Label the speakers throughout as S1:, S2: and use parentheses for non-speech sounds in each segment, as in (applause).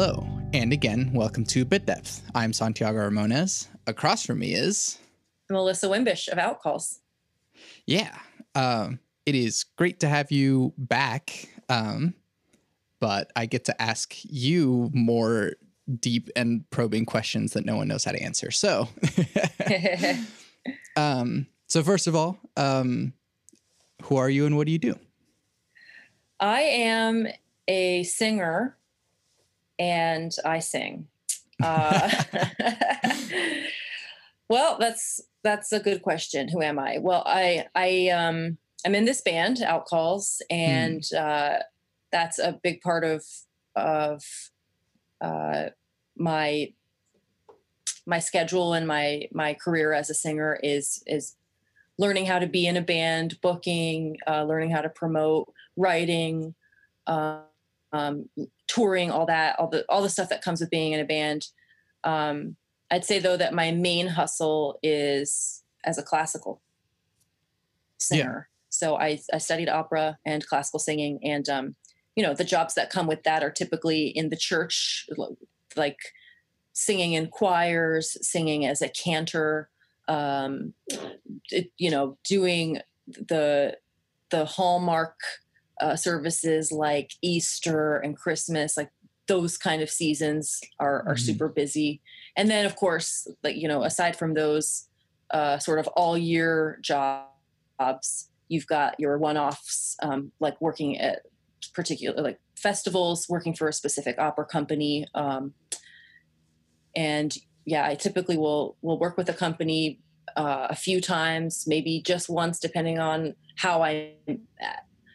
S1: Hello, and again, welcome to Bit Depth. I'm Santiago Ramones. Across from me is
S2: Melissa Wimbish of Outcalls.
S1: Yeah, um, it is great to have you back. Um, but I get to ask you more deep and probing questions that no one knows how to answer. So, (laughs) (laughs) um, so first of all, um, who are you and what do you do?
S2: I am a singer and I sing. (laughs) Uh, (laughs) well, that's that's a good question. Who am I? Well, I I um I'm in this band, Outcalls, and mm. uh, that's a big part of of uh, my my schedule and my my career as a singer is is learning how to be in a band, booking, uh, learning how to promote, writing, uh, um, touring, all that, all the all the stuff that comes with being in a band. Um, I'd say though that my main hustle is as a classical singer. Yeah. So I, I studied opera and classical singing, and um, you know the jobs that come with that are typically in the church, like singing in choirs, singing as a cantor, um, it, you know, doing the the hallmark uh, services like Easter and Christmas, like those kind of seasons are are mm-hmm. super busy. And then of course, like you know, aside from those uh, sort of all year jobs, you've got your one offs um, like working at particular like festivals, working for a specific opera company. Um, and yeah, I typically will will work with a company uh, a few times, maybe just once, depending on how I,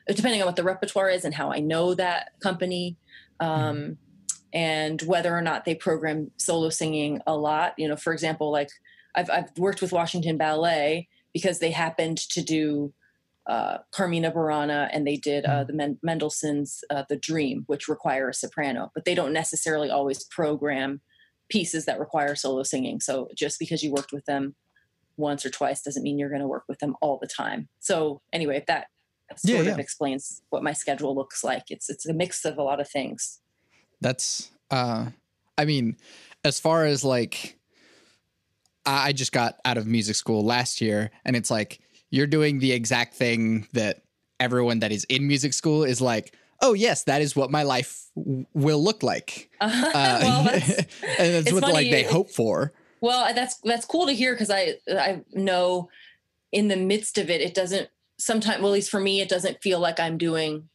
S2: depending on what the repertoire is and how I know that company, um, mm. and whether or not they program solo singing a lot. You know, for example, like I've I've worked with Washington Ballet because they happened to do uh, Carmina Burana and they did uh, mm. the Men- Mendelssohn's uh, The Dream, which require a soprano, but they don't necessarily always program pieces that require solo singing. So just because you worked with them once or twice doesn't mean you're going to work with them all the time. So anyway, that sort yeah, yeah. of explains what my schedule looks like. It's it's a mix of a lot of things.
S1: That's uh I mean, as far as like I just got out of music school last year and it's like you're doing the exact thing that everyone that is in music school is like oh yes, that is what my life w- will look like. (laughs) Uh, uh, well, that's, (laughs) and that's what funny. like they hope for.
S2: Well, that's that's cool to hear because I I know in the midst of it, it doesn't sometimes well at least for me it doesn't feel like I'm doing.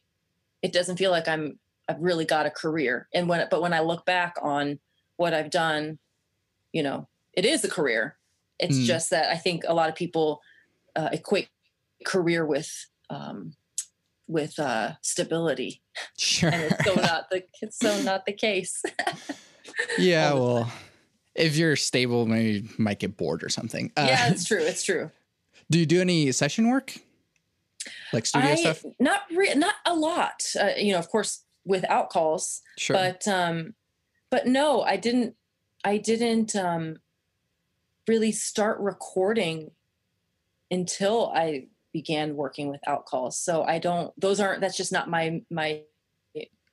S2: It doesn't feel like I'm I've really got a career. And when but when I look back on what I've done, you know, it is a career. It's mm. just that I think a lot of people uh, equate career with um, with uh, stability.
S1: Sure.
S2: And it's so (laughs) not the it's so not the case. (laughs)
S1: yeah, well, if you're stable, maybe you might get bored or something.
S2: Uh, yeah, it's true. It's true. (laughs)
S1: Do you do any session work, like studio
S2: I,
S1: stuff?
S2: Not re- not a lot. Uh, you know, of course, with Outcalls.
S1: Sure.
S2: But um, but no, I didn't. I didn't um, really start recording until I began working with Outcalls. So I don't; those aren't. That's just not my my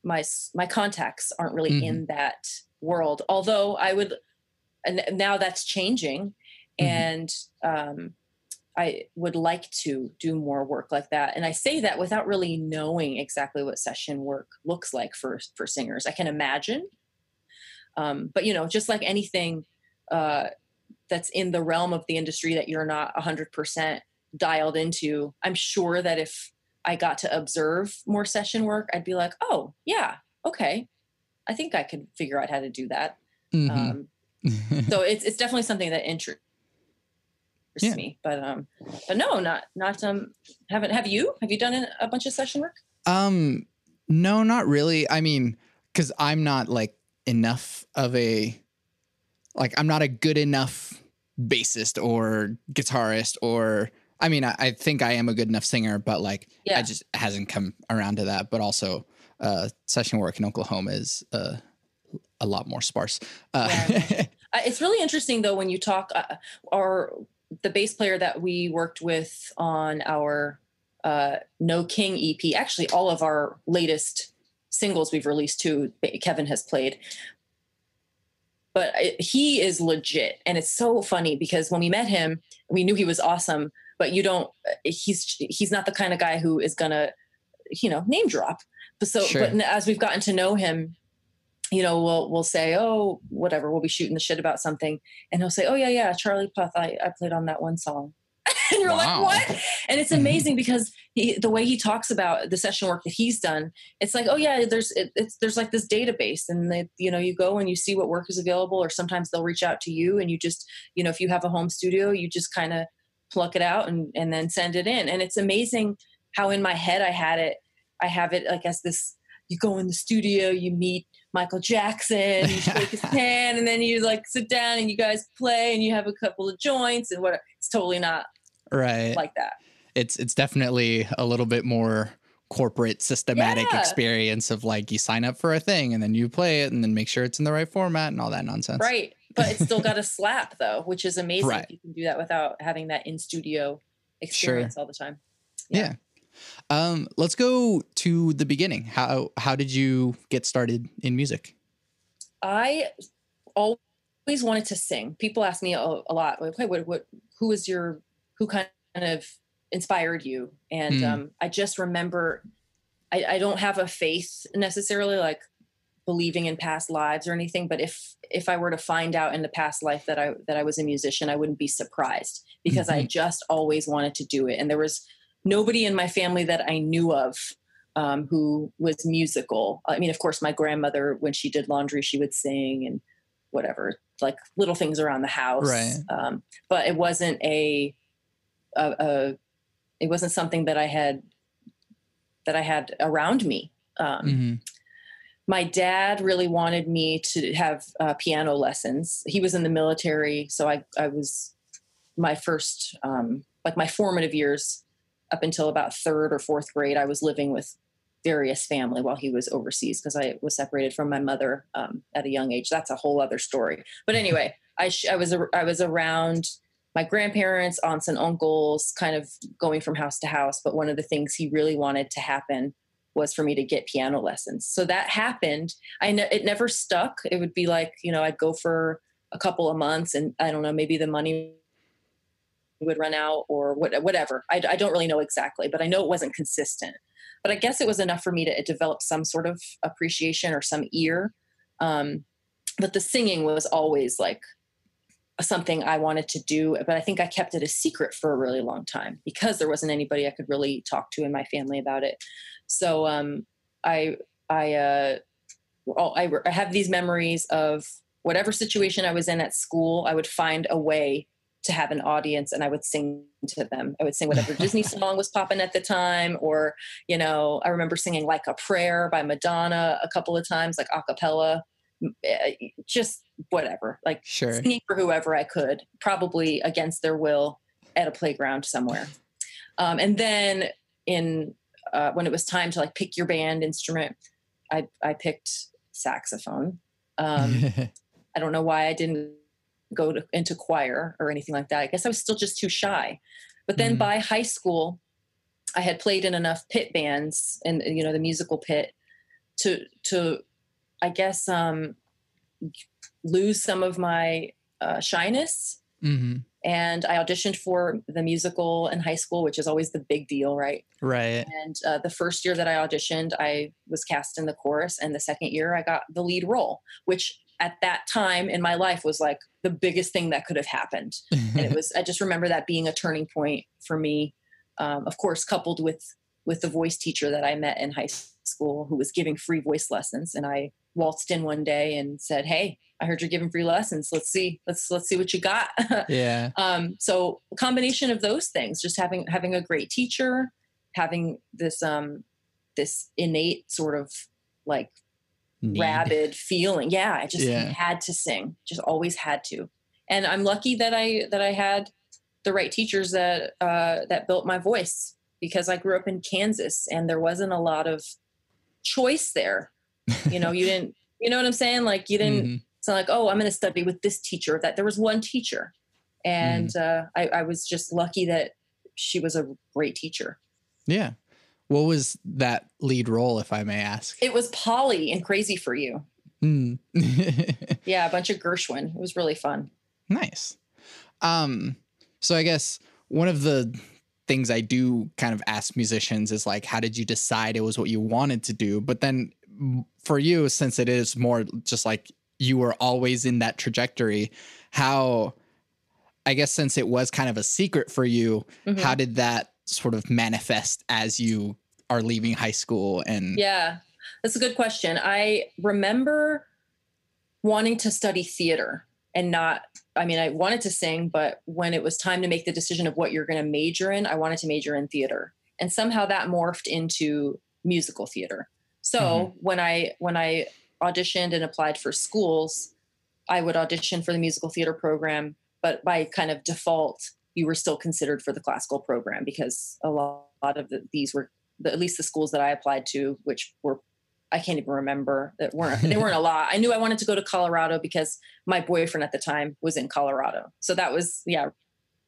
S2: my my contacts aren't really mm-hmm. in that world. Although I would, and now that's changing, mm-hmm. and um, I would like to do more work like that. And I say that without really knowing exactly what session work looks like for for singers. I can imagine, um, but you know, just like anything. Uh, that's in the realm of the industry that you're not 100% dialed into, I'm sure that if I got to observe more session work, I'd be like, oh, yeah, okay. I think I could figure out how to do that. Mm-hmm. Um, so it's it's definitely something that interests yeah. me. But um, but no, not not um. Haven't have you? Have you done a bunch of session work?
S1: Um, no, not really. I mean, because I'm not like enough of a like I'm not a good enough bassist or guitarist or I mean, I, I, think I am a good enough singer, but like, yeah. I just hasn't come around to that. But also, uh, session work in Oklahoma is uh, a lot more sparse. Uh,
S2: yeah. (laughs) it's really interesting though when you talk. Uh, our the bass player that we worked with on our uh, No King EP, actually, all of our latest singles we've released too. Kevin has played, but he is legit, and it's so funny because when we met him, we knew he was awesome. But you don't. He's he's not the kind of guy who is gonna, you know, name drop. But so, sure. but as we've gotten to know him, you know, we'll we'll say, oh, whatever, we'll be shooting the shit about something, and he'll say, oh yeah, yeah, Charlie Puth, I, I played on that one song, (laughs) and you're wow. like, what? And it's mm-hmm. amazing because he, the way he talks about the session work that he's done, it's like, oh yeah, there's it, it's there's like this database, and they, you know, you go and you see what work is available, or sometimes they'll reach out to you, and you just, you know, if you have a home studio, you just kind of pluck it out and and then send it in, and it's amazing how in my head I had it, I have it like as this. You go in the studio, you meet Michael Jackson, you (laughs) shake his hand, and then you like sit down and you guys play and you have a couple of joints and what. It's totally not
S1: right
S2: like that
S1: it's it's definitely a little bit more corporate systematic yeah. experience of like you sign up for a thing and then you play it and then make sure it's in the right format and all that nonsense
S2: right but it's still (laughs) got a slap though which is amazing right. you can do that without having that in studio experience sure. all the time
S1: yeah. yeah um let's go to the beginning how how did you get started in music
S2: i always wanted to sing people ask me a, a lot like, hey, what, what who is your who kind of inspired you. And mm. um, I just remember, I, I don't have a faith necessarily like believing in past lives or anything, but if if I were to find out in the past life that I that I was a musician, I wouldn't be surprised because mm-hmm. I just always wanted to do it. And there was nobody in my family that I knew of um, who was musical. I mean, of course, my grandmother, when she did laundry, she would sing and whatever, like little things around the house.
S1: Right.
S2: Um, but it wasn't a a, a, it wasn't something that I had that I had around me. Um, mm-hmm. My dad really wanted me to have uh, piano lessons. He was in the military, so I I was my first um, like my formative years up until about third or fourth grade. I was living with various family while he was overseas because I was separated from my mother um, at a young age. That's a whole other story. But anyway, I, sh- I was I was around my grandparents, aunts, and uncles, kind of going from house to house. But one of the things he really wanted to happen was for me to get piano lessons. So that happened. I ne- it never stuck. It would be like you know I'd go for a couple of months, and I don't know maybe the money would run out or what, whatever. I, I don't really know exactly, but I know it wasn't consistent. But I guess it was enough for me to develop some sort of appreciation or some ear. Um, but the singing was always like something I wanted to do, but I think I kept it a secret for a really long time because there wasn't anybody I could really talk to in my family about it. So um, I I uh, I, I have these memories of whatever situation I was in at school. I would find a way to have an audience and I would sing to them. I would sing whatever (laughs) Disney song was popping at the time, or, you know, I remember singing Like a Prayer by Madonna a couple of times, like a cappella. Eh, just whatever, like
S1: sure.
S2: singing for whoever I could, probably against their will at a playground somewhere. Um, and then in uh, when it was time to like pick your band instrument, I I picked saxophone. Um, (laughs) I don't know why I didn't go to, into choir or anything like that. I guess I was still just too shy. But then mm. by high school, I had played in enough pit bands and you know the musical pit to to I guess um, lose some of my uh, shyness. Mm-hmm. And I auditioned for the musical in high school, which is always the big deal, right?
S1: Right.
S2: And uh, the first year that I auditioned, I was cast in the chorus, and the second year, I got the lead role, which at that time in my life was like the biggest thing that could have happened. (laughs) and it was, I just remember that being a turning point for me. Um, of course, coupled with with the voice teacher that I met in high school, who was giving free voice lessons, and I waltzed in one day and said, "Hey, I heard you're giving free lessons. Let's see, let's let's see what you got." (laughs)
S1: yeah.
S2: Um, so a combination of those things, just having having a great teacher, having this um this innate sort of like Need. rabid feeling. Yeah, I just yeah. had to sing. Just always had to. And I'm lucky that I that I had the right teachers that uh, that built my voice because I grew up in Kansas and there wasn't a lot of choice there you know, you (laughs) didn't, you know what I'm saying? Like you didn't, mm-hmm. it's not like, oh, I'm going to study with this teacher. That there was one teacher, and mm. uh, I, I was just lucky that she was a great teacher.
S1: Yeah. What was that lead role, if I may ask?
S2: It was Polly in Crazy for You.
S1: Mm. (laughs)
S2: Yeah, a bunch of Gershwin. It was really fun.
S1: nice. Um, so I guess one of the things I do kind of ask musicians is like, how did you decide it was what you wanted to do? But then for you, since it is more just like you were always in that trajectory, how I guess since it was kind of a secret for you,
S2: Mhm.
S1: how did that sort of manifest as you are leaving high school and
S2: Yeah, that's a good question. I remember wanting to study theater and not, I mean, I wanted to sing, but when it was time to make the decision of what you're going to major in, I wanted to major in theater. And somehow that morphed into musical theater. So mm-hmm. when I when I auditioned and applied for schools, I would audition for the musical theater program, but by kind of default, you were still considered for the classical program because a lot, lot of the, these were the, at least the schools that I applied to, which were I can't even remember that weren't they weren't a lot. I knew I wanted to go to Colorado because my boyfriend at the time was in Colorado, so that was yeah,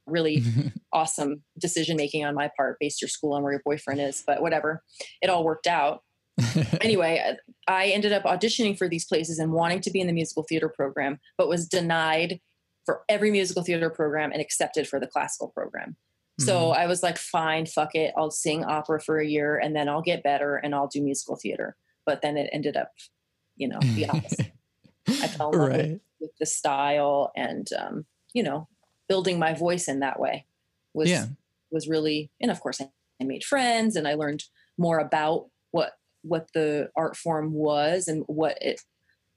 S2: really (laughs) awesome decision making on my part. based your school on where your boyfriend is, but whatever, it all worked out. (laughs) anyway, I ended up auditioning for these places and wanting to be in the musical theater program, but was denied for every musical theater program and accepted for the classical program. So I was like, fine, fuck it. I'll sing opera for a year and then I'll get better and I'll do musical theater. But then it ended up, you know, the opposite. I (laughs) fell in love with,
S1: right.
S2: with the style and, um, you know, building my voice in that way was
S1: Yeah.
S2: was really, and of course I, I made friends and I learned more about what what the art form was and what it,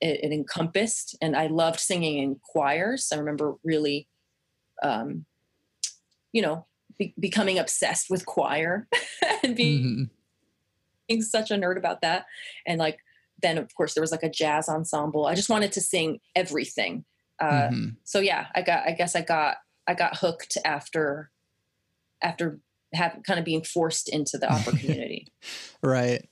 S2: it it encompassed. And I loved singing in choirs. I remember really, um, you know, be, becoming obsessed with choir (laughs) and being
S1: Mhm.
S2: being such a nerd about that. And like, then of course there was like a jazz ensemble. I just wanted to sing everything. Uh,
S1: Mhm.
S2: So yeah, I got, I guess I got, I got hooked after, after have kind of being forced into the opera (laughs) community.
S1: right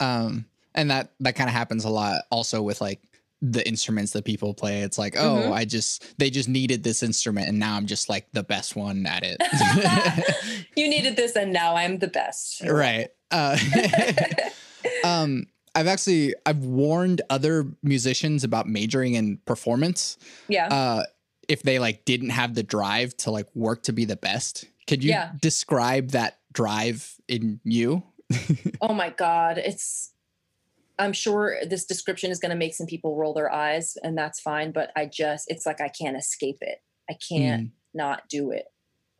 S1: um and that that kind of happens a lot also with like the instruments that people play it's like oh
S2: Mhm.
S1: i just they just needed this instrument and now i'm just like the best one at it (laughs)
S2: you needed this, and now I'm the best.
S1: right uh (laughs) um i've actually i've warned other musicians about majoring in performance
S2: yeah.
S1: uh if they like didn't have the drive to like work to be the best could you
S2: Yeah.
S1: describe that drive in you (laughs)
S2: oh my god it's i'm sure this description is going to make some people roll their eyes and that's fine but i just it's like i can't escape it. I can't
S1: Mm.
S2: not do it.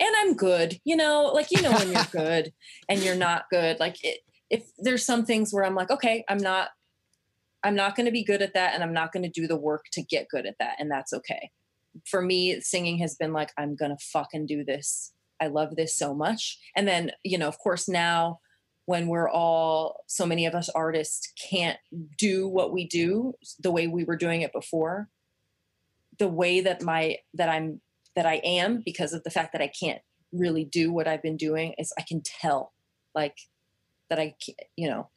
S2: And i'm good you know like you know when you're (laughs) good and you're not good like it, if there's some things where i'm like okay i'm not i'm not going to be good at that and i'm not going to do the work to get good at that and that's okay. For me singing has been like i'm going to fucking do this. I love this so much. And then you know of course now when we're all so many of us artists can't do what we do the way we were doing it before the way that my that i'm that i am because of the fact that i can't really do what i've been doing is i can tell like that i ca- you know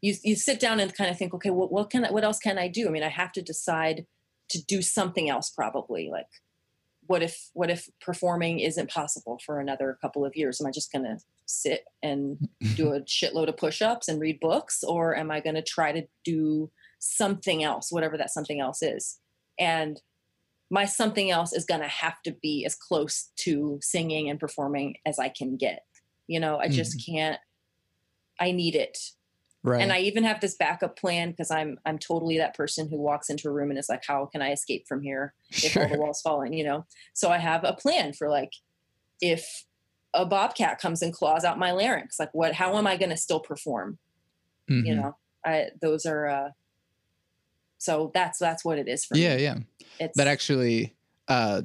S2: you you sit down and kind of think okay what, what can I, what else can i do? I mean i have to decide to do something else probably like what if what if performing isn't possible for another couple of years? Am i just going to sit and (laughs) do a shitload of push-ups and read books or am i going to try to do something else whatever that something else is? And my something else is going to have to be as close to singing and performing as i can get. You know i just mm-hmm. can't i need it
S1: right.
S2: And i even have this backup plan because i'm i'm totally that person who walks into a room and is like how can i escape from here (laughs) if all the
S1: sure.
S2: walls falling you know? So i have a plan for like if a bobcat comes and claws out my larynx like what how am i going to still perform? You
S1: Mhm.
S2: know? I those are uh so that's that's what it is for
S1: yeah
S2: me.
S1: yeah.
S2: It's
S1: that actually uh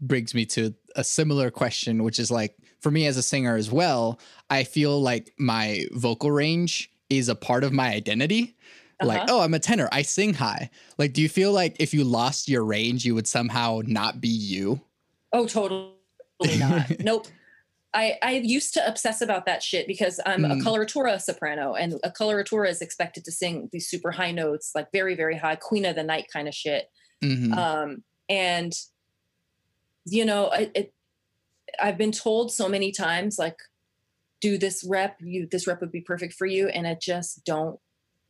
S1: brings me to a similar question which is like for me as a singer as well i feel like my vocal range is a part of my identity like
S2: Uh-huh.
S1: oh i'm a tenor i sing high like do you feel like if you lost your range you would somehow not be you
S2: oh totally (laughs) not nope I, I used to obsess about that shit because I'm a
S1: Mm.
S2: coloratura soprano and a coloratura is expected to sing these super high notes, like very, very high, queen of the night kind of shit.
S1: Mhm.
S2: um, and you know it, it i've been told so many times like do this rep. You this rep would be perfect for you, and I just don't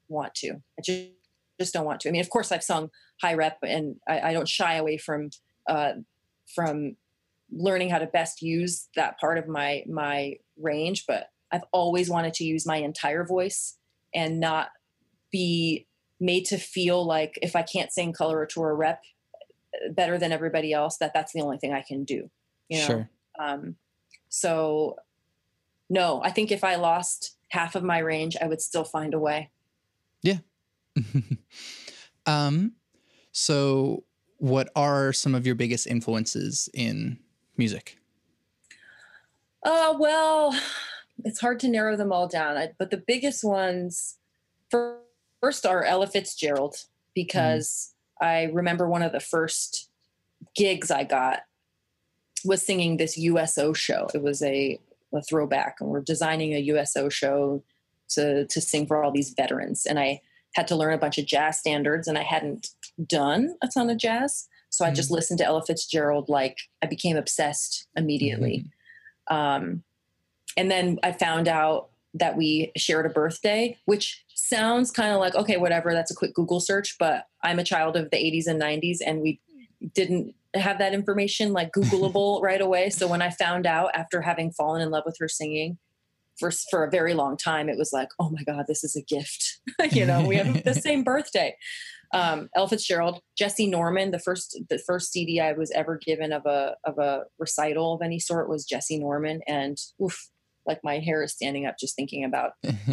S2: want to. I just just don't want to. I mean, of course, I've sung high rep, and I, I don't shy away from uh, from learning how to best use that part of my my range. But I've always wanted to use my entire voice and not be made to feel like if I can't sing coloratura rep uh, better than everybody else, that that's the only thing I can do. You know?
S1: Sure.
S2: Um, so no, I think if I lost half of my range, I would still find a way.
S1: Yeah. (laughs) um, so what are some of your biggest influences in music?
S2: Uh, well, it's hard to narrow them all down, I, but the biggest ones first are Ella Fitzgerald because mm. I remember one of the first gigs I got was singing this USO show. It was a, a throwback, and we're designing a USO show to to sing for all these veterans. And I had to learn a bunch of jazz standards, and I hadn't done a ton of jazz, so I just mm-hmm. listened to Ella Fitzgerald. Like I became obsessed immediately. Mm-hmm. Um, and then I found out that we shared a birthday, which sounds kind of like okay, whatever. That's a quick Google search, but I'm a child of the 80s and 90s, and we didn't have that information like Googleable (laughs) right away. So when I found out after having fallen in love with her singing for for a very long time, it was like, oh my god, this is a gift. (laughs) you know, we have the (laughs) same birthday. Um, Ella Fitzgerald, Jessye Norman. The first the first CD I was ever given of a of a recital of any sort was Jessye Norman, and oof, like my hair is standing up just thinking about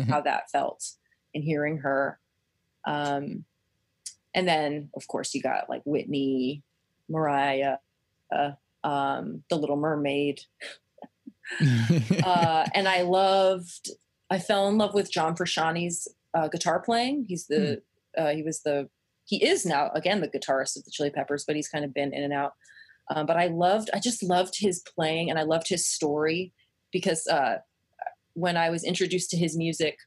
S2: how that felt and hearing her. Um, and then of course you got like Whitney, Mariah, uh, um, The Little Mermaid. (laughs) uh, and I loved, I fell in love with John Frusciante's uh, guitar playing. He's the, uh, he was the, he is now again the guitarist of the Chili Peppers, but he's kind of been in and out. Um, but I loved, I just loved his playing and I loved his story because uh, when I was introduced to his music,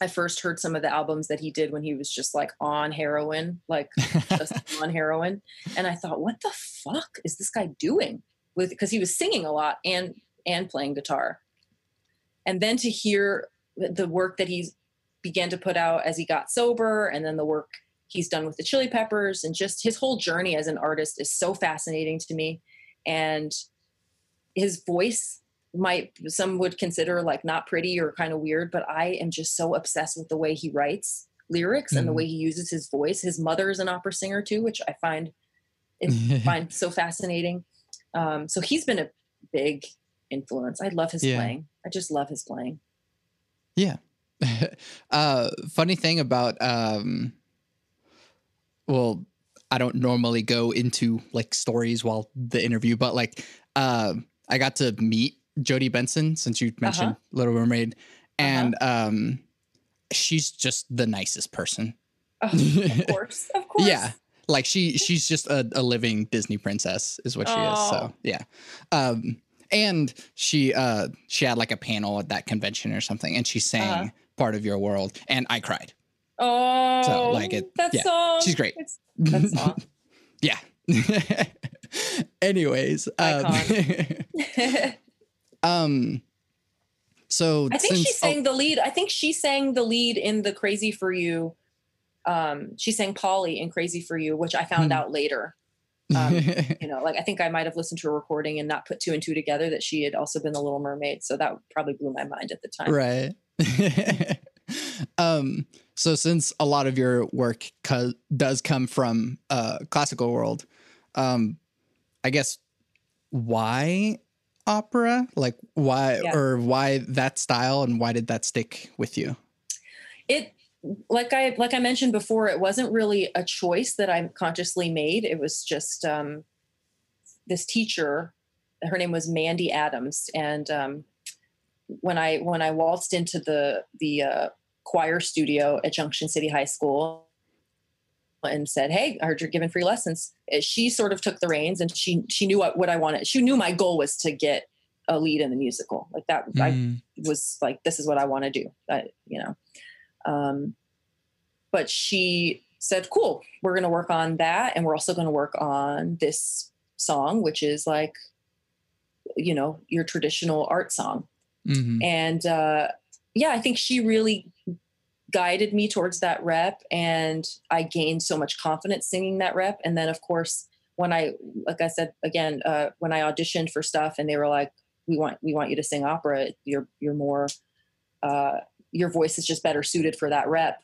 S2: I first heard some of the albums that he did when he was just like on heroin, like just (laughs) on heroin. And I thought, what the fuck is this guy doing? With because he was singing a lot and and playing guitar. And then to hear the work that he began to put out as he got sober, and then the work he's done with the Chili Peppers, and just his whole journey as an artist is so fascinating to me. And his voice might some would consider like not pretty or kind of weird, but I am just so obsessed with the way he writes lyrics mm. and the mm. way he uses his voice. His mother is an opera singer too, which I find (laughs) find so fascinating. Um, so he's been a big influence. I love his yeah. playing. I just love his playing.
S1: Yeah. (laughs) uh, funny thing about um, well, I don't normally go into like stories while the interview, but like uh, I got to meet Jodi Benson, since you mentioned uh-huh. Little Mermaid, and uh-huh. um, she's just the nicest person.
S2: Oh, of (laughs) course, of course.
S1: yeah, like she she's just a, a living Disney princess, is what she oh. is. So oh. yeah, um, and she uh she had like a panel at that convention or something, and she sang uh-huh. "Part of Your World," and I cried.
S2: Oh, so like it. That yeah, song.
S1: She's great. It's, that song. (laughs) yeah. (laughs) Anyways, um, Um, so
S2: I think since, she sang oh, the lead. I think she sang the lead in the Crazy for You. Um, she sang Polly in Crazy for You, which I found hmm. out later. (laughs) Um, you know, like I think I might have listened to a recording and not put two and two together that she had also been the Little Mermaid. So that probably blew my mind at the time.
S1: Right. (laughs) um, so since a lot of your work co- does come from uh, classical world, um, I guess why opera? Like why yeah. or why that style and why did that stick with you?
S2: It like I like I mentioned before, it wasn't really a choice that I consciously made. It was just um, this teacher. Her name was Mandy Adams, and um, when I when I waltzed into the the uh, choir studio at Junction City High School and said, "Hey, I heard you're giving free lessons." Eh, she sort of took the reins, and she she knew what what I wanted. She knew my goal was to get a lead in the musical. Like that, mm. I was like, "This is what I want to do." I, you know, um, but she said, "Cool, we're going to work on that, and we're also going to work on this song, which is like, you know, your traditional art song."
S1: Mhm.
S2: and uh, yeah i think she really guided me towards that rep and i gained so much confidence singing that rep. And then of course when i like i said again uh, when i auditioned for stuff and they were like we want we want you to sing opera. You're you're more uh, your voice is just better suited for that rep.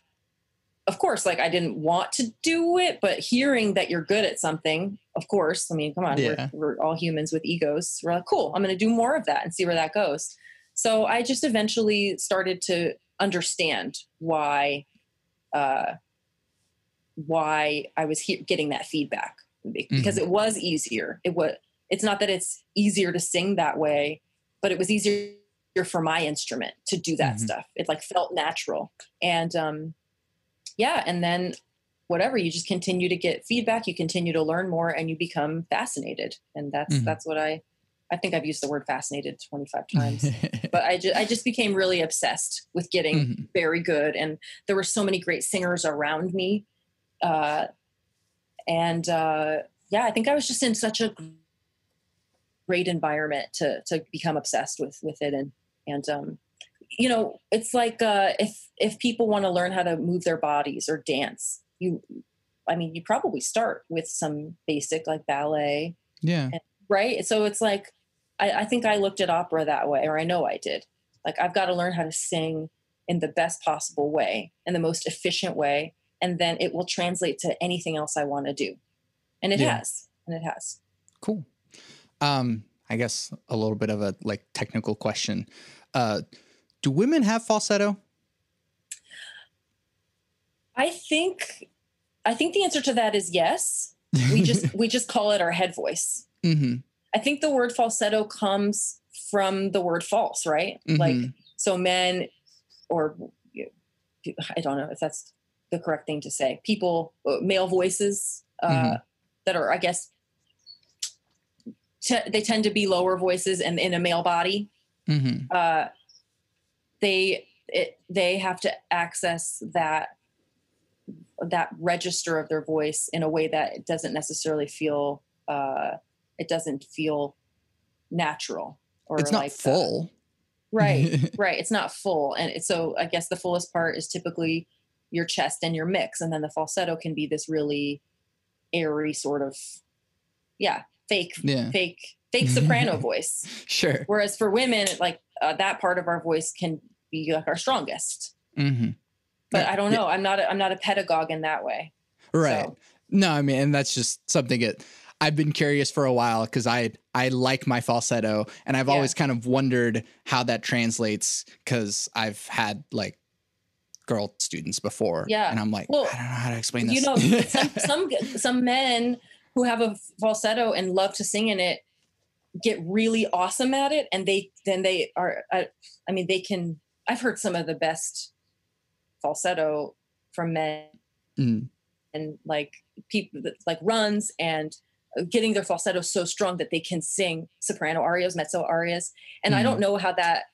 S2: Of course like i didn't want to do it but hearing that you're good at something of course i mean come on
S1: Yeah.
S2: we're, we're all humans with egos. We're like cool i'm going to do more of that and see where that goes. So i just eventually started to understand why uh why i was he- getting that feedback. Because it was easier. It was it's not that it's easier to sing that way but it was easier for my instrument to do that
S1: Mhm.
S2: stuff. It like felt natural. And um yeah and then whatever you just continue to get feedback you continue to learn more and you become fascinated. And that's
S1: Mhm.
S2: that's what i i think i've used the word fascinated 25 (laughs) times but I just I just became really obsessed with getting
S1: Mhm.
S2: very good, and there were so many great singers around me, uh, and uh, yeah, I think I was just in such a great environment to to become obsessed with with it, and and um, you know, it's like uh, if if people want to learn how to move their bodies or dance, you, I mean, you probably start with some basic like ballet,
S1: yeah.
S2: right? So it's like, I, I think I looked at opera that way, or I know I did. Like, I've got to learn how to sing in the best possible way, in the most efficient way, and then it will translate to anything else I want to do. And it
S1: Yeah.
S2: has, and it has.
S1: Cool. Um, I guess a little bit of a like technical question. Uh, do women have falsetto?
S2: I think, I think the answer to that is yes. (laughs) We just we just call it our head voice.
S1: hmm
S2: I think the word falsetto comes from the word false, right? Like
S1: Mhm.
S2: so men or I don't know if that's the correct thing to say. People, uh, male voices uh,
S1: Mhm.
S2: that are, I guess, te- they tend to be lower voices and in a male body.
S1: hmm
S2: Uh, they it, they have to access that that register of their voice in a way that doesn't necessarily feel uh, it doesn't feel natural or
S1: It's not
S2: like,
S1: full.
S2: right (laughs) right it's not full and it's, so i guess the fullest part is typically your chest and your mix and then the falsetto can be this really airy sort of yeah fake
S1: yeah.
S2: fake fake soprano (laughs) voice
S1: Sure.
S2: whereas for women like uh, that part of our voice can be like our strongest
S1: hmm
S2: but i don't know i'm not a, i'm not a pedagogue in that way
S1: Right.
S2: So-
S1: No, I mean, and that's just something that I've been curious for a while because I I like my falsetto, and I've
S2: Yeah.
S1: always kind of wondered how that translates because I've had like girl students before,
S2: Yeah.
S1: and I'm like,
S2: Well,
S1: I don't know how to explain this.
S2: you know some, some some men who have a falsetto and love to sing in it get really awesome at it and they then they are I, I mean they can i've heard some of the best falsetto from men
S1: Mm.
S2: and like people like runs and getting their falsetto so strong that they can sing soprano arias mezzo arias and i
S1: Mhm.
S2: don't know how that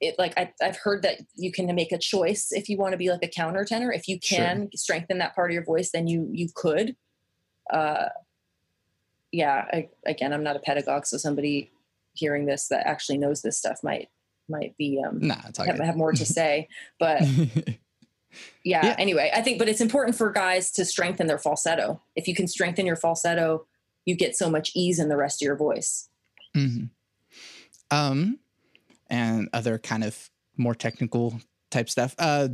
S2: it like I, i've heard that you can make a choice if you want to be like a countertenor if you
S1: Sure.
S2: can strengthen that part of your voice then you you could uh yeah I, again i'm not a pedagogue so somebody hearing this that actually knows this stuff might might be um
S1: nah,
S2: have, have more to say (laughs) but (laughs) yeah,
S1: Yeah.
S2: anyway i think but it's important for guys to strengthen their falsetto if you can strengthen your falsetto you get so much ease in the rest of your voice
S1: Mhm. Um, and other kind of more technical type stuff. Uh,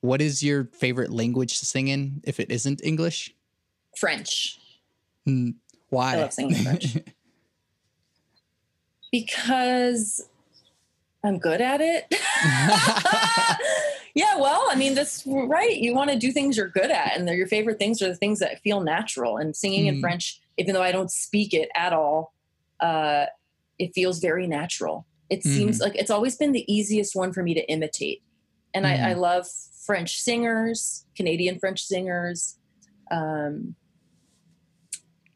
S1: what is your favorite language to sing in if it isn't English?
S2: french
S1: Mm, Why?
S2: I love singing French. (laughs) because i'm good at it (laughs) (laughs) yeah well i mean that's right you want to do things you're good at and they're your favorite things are the things that feel natural and singing in
S1: Mm.
S2: french even though i don't speak it at all uh, it feels very natural it seems like it's always been the easiest one for me to imitate and I, I love french singers canadian french singers um,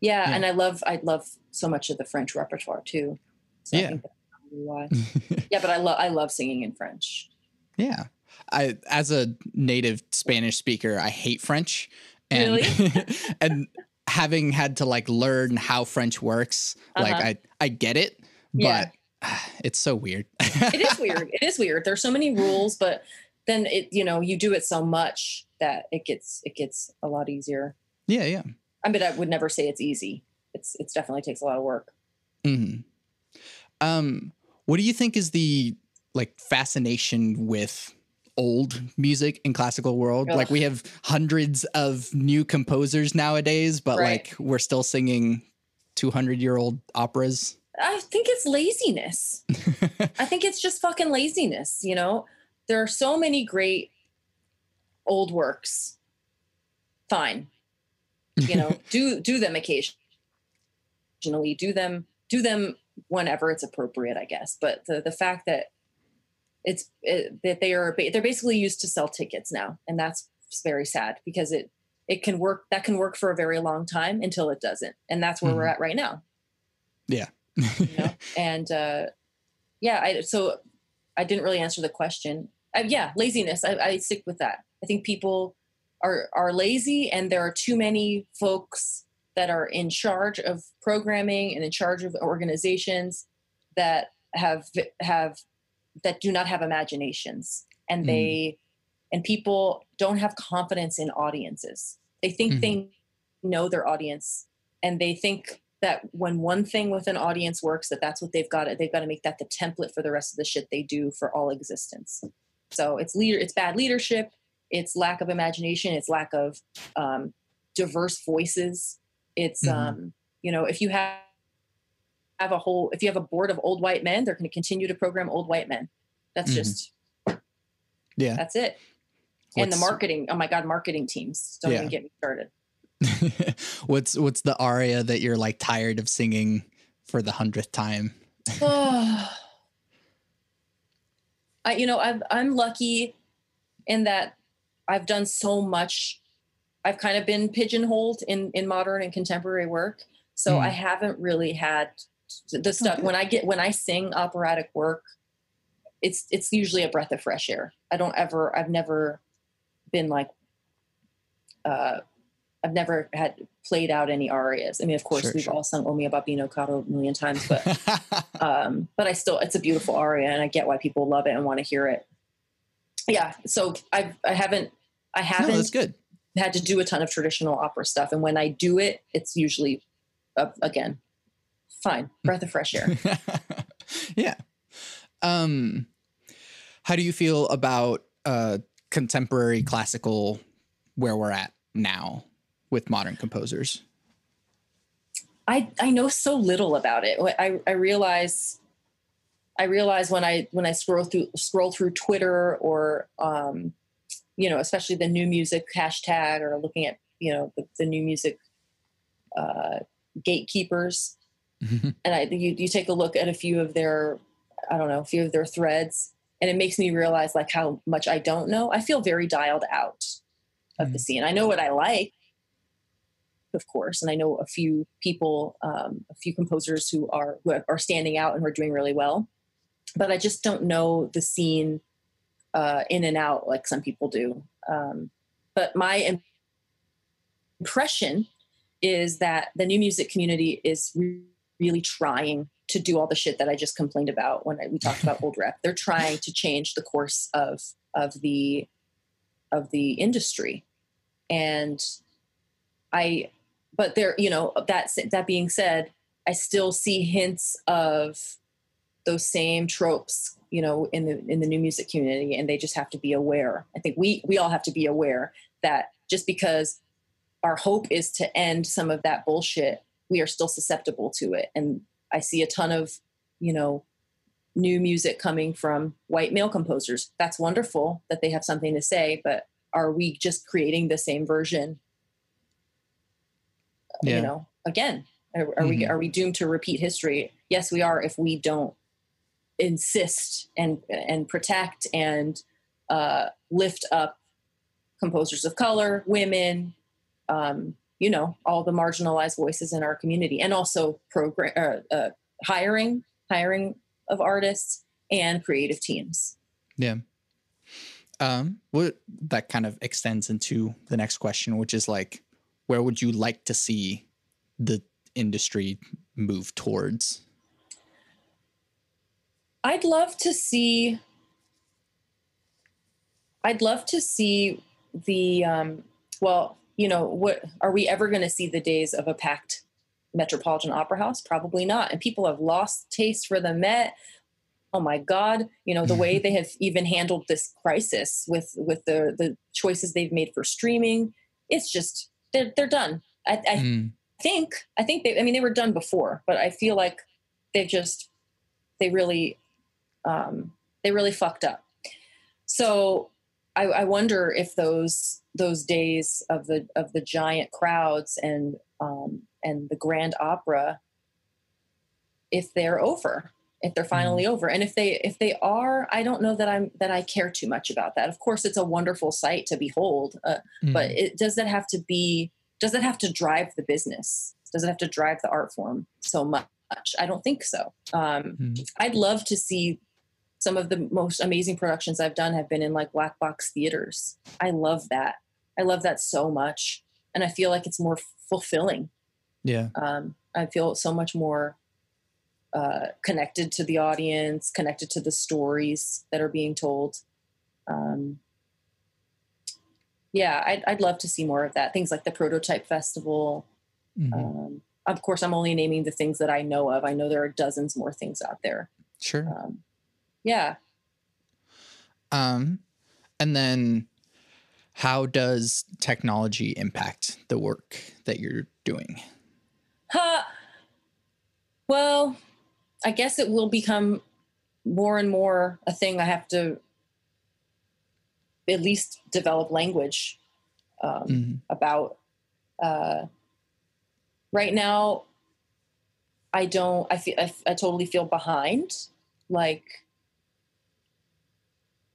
S2: yeah,
S1: Yeah.
S2: and i love i love so much of the french repertoire too so I
S1: Yeah.
S2: think that's why. (laughs) yeah but i love i love singing in french
S1: yeah. I as a native Spanish speaker, I hate French. And
S2: Really? (laughs)
S1: and having had to like learn how French works, like
S2: Uh-huh.
S1: I I get it, but
S2: Yeah.
S1: it's so weird.
S2: it is (laughs) weird. It is weird. There's so many rules, but then it you know you do it so much that it gets it gets a lot easier.
S1: Yeah, yeah.
S2: I mean, I would never say it's easy. It's it's definitely takes a lot of work.
S1: hmm Um, what do you think is the like fascination with old music in classical world?
S2: Ugh.
S1: Like we have hundreds of new composers nowadays, but
S2: Right.
S1: like we're still singing 200 year old operas.
S2: I think it's laziness. (laughs) I think it's just fucking laziness, you know? There are so many great old works. Fine. You know, (laughs) do do them occasionally. Do them do them whenever it's appropriate, I guess. But the the fact that it's it, that they are they're basically used to sell tickets now, and that's very sad because it it can work that can work for a very long time until it doesn't, and that's where we're
S1: Mhm.
S2: at right now.
S1: Yeah.
S2: you know? And uh yeah i so i didn't really answer the question. Uh, yeah laziness. I, I stick with that. I think people are are lazy and there are too many folks that are in charge of programming and in charge of organizations that have have that do not have imaginations and
S1: Mm.
S2: they and people don't have confidence in audiences they think
S1: Mhm.
S2: they know their audience and they think that when one thing with an audience works that that's what they've got to they've got to make that the template for the rest of the shit they do for all existence so it's leader it's bad leadership it's lack of imagination it's lack of um, diverse voices it's
S1: Mhm.
S2: um, you know if you have have a whole if you have a board of old white men they're going to continue to program old white men that's
S1: Mhm.
S2: just
S1: Yeah.
S2: that's it and the marketing oh my god marketing teams don't
S1: Yeah.
S2: even get me started (laughs)
S1: what's what's the aria that you're like tired of singing for the hundredth time?
S2: Oh. (sighs) I, you know, I've, I'm lucky in that I've done so much. I've kind of been pigeonholed in in modern and contemporary work, so
S1: Mm.
S2: I haven't really had the stuff.
S1: Okay.
S2: When I get when I sing operatic work, it's it's usually a breath of fresh air. I don't ever. I've never been like. Uh, I've never had played out any arias. I mean, of course,
S1: Sure,
S2: we've
S1: sure.
S2: all sung "O mio Babbino Caro" a million times, but (laughs) um, but I still it's a beautiful aria and I get why people love it and want to hear it. Yeah, so I I haven't I haven't
S1: that's good.
S2: had to do a ton of traditional opera stuff, and when I do it, it's usually uh, again fine breath of fresh air. (laughs)
S1: yeah. Um, how do you feel about uh, contemporary classical where we're at now with modern composers?
S2: I I know so little about it. I I realize I realize when I when I scroll through scroll through Twitter or um, you know especially the new music hashtag or looking at you know the, the new music uh, gatekeepers and I you you take a look at a few of their I don't know a few of their threads and it makes me realize like how much I don't know. I feel very dialed out of the scene. I know what I like, of course, and I know a few people, um, a few composers who are who are standing out and who are doing really well, but I just don't know the scene uh, in and out like some people do. Um, but my impression is that the new music community is re- really trying to do all the shit that I just complained about when we talked about old rep. They're trying to change the course of of the of the industry, and I. But there, you know, that that being said, I still see hints of those same tropes, you know, in the in the new music community, and they just have to be aware. I think we we all have to be aware that just because our hope is to end some of that bullshit, we are still susceptible to it. And I see a ton of, you know, new music coming from white male composers. That's wonderful that they have something to say, but are we just creating the same version?
S1: Yeah.
S2: You know, again, are, are we
S1: Mhm.
S2: are we doomed to repeat history? Yes, we are. If we don't insist and and protect and uh, lift up composers of color, women, um, you know, all the marginalized voices in our community, and also program uh, uh, hiring hiring of artists and creative teams.
S1: Yeah. Um, what that kind of extends into the next question, which is like, where would you like to see the industry move towards?
S2: I'd love to see. I'd love to see the. Um, well, you know, what are we ever going to see the days of a packed Metropolitan Opera House? Probably not. And people have lost taste for the Met. Oh my God! You know the way (laughs) they have even handled this crisis with with the the choices they've made for streaming. It's just they're they're done. I, I mm. think I think they. I mean, they were done before, but I feel like they've just they really um, they really fucked up. So I, I, wonder if those those days of the of the giant crowds and um, and the grand opera, if they're over, if they're finally mm. over, and if they if they are, I don't know that I'm that I care too much about that. Of course, it's a wonderful sight to behold, uh, mm. but it does that have to be does it have to drive the business? Does it have to drive the art form so much? I don't think so. Um, mm. I'd love to see some of the most amazing productions I've done have been in like black box theaters. I love that. I love that so much. And I feel like it's more fulfilling.
S1: Yeah.
S2: Um, I feel so much more uh, connected to the audience, connected to the stories that are being told. Um, yeah, I'd, I'd love to see more of that. Things like the Prototype Festival. Mm-hmm. Um, of course, I'm only naming the things that I know of. I know there are dozens more things out there.
S1: Sure. Um,
S2: yeah.
S1: Um, and then how does technology impact the work that you're doing?
S2: Huh. Well, I guess it will become more and more a thing I have to at least develop language um, mm-hmm. about. Uh, right now, I don't. I feel. I, I totally feel behind. Like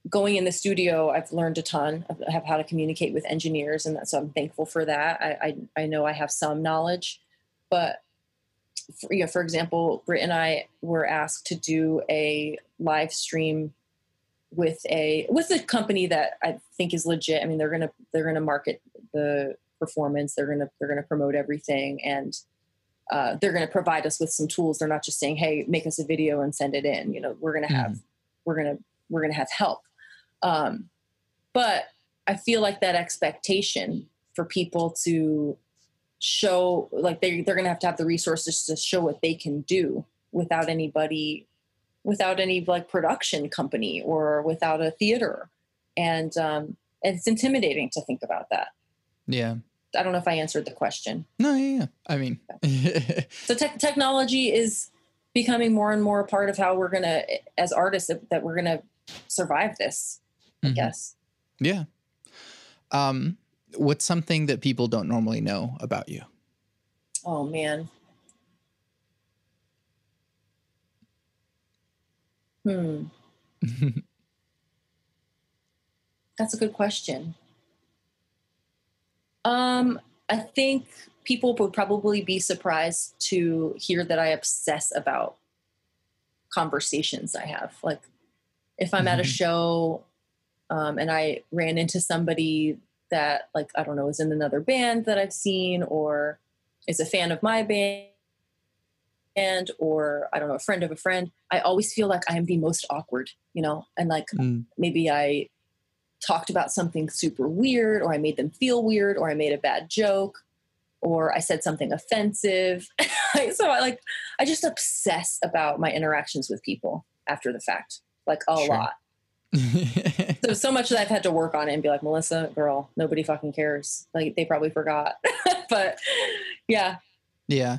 S2: going in the studio, I've learned a ton. Have how to communicate with engineers, and so I'm thankful for that. I I, I know I have some knowledge, but for, you know, for example, Britt and I were asked to do a live stream with a with a company that I think is legit. I mean, they're gonna they're gonna market the performance. They're gonna they're gonna promote everything, and uh, they're gonna provide us with some tools. They're not just saying, "Hey, make us a video and send it in." You know, we're gonna have mm. we're gonna we're gonna have help. Um, but I feel like that expectation for people to show, like they they're going to have to have the resources to show what they can do without anybody, without any like production company or without a theater, and um, it's intimidating to think about that.
S1: Yeah.
S2: I don't know if I answered the question.
S1: No, yeah, yeah. I mean, (laughs)
S2: so te- technology is becoming more and more a part of how we're gonna, as artists, that we're gonna survive this. I mm-hmm. guess.
S1: Yeah. Um, what's something that people don't normally know about you?
S2: Oh man. Hmm. (laughs) That's a good question. Um, I think people would probably be surprised to hear that I obsess about conversations I have. Like if I'm mm-hmm. at a mm-hmm. show um, and I ran into somebody that, like, I don't know, is in another band that I've seen or is a fan of my band and or I don't know, a friend of a friend, I always feel like I am the most awkward, you know, and like mm. maybe I talked about something super weird or I made them feel weird or I made a bad joke or I said something offensive. (laughs) so I like, I just obsess about my interactions with people after the fact, like a sure. lot. (laughs) so so much that I've had to work on it and be like, Melissa, girl, nobody fucking cares. Like they probably forgot. (laughs) but yeah.
S1: Yeah.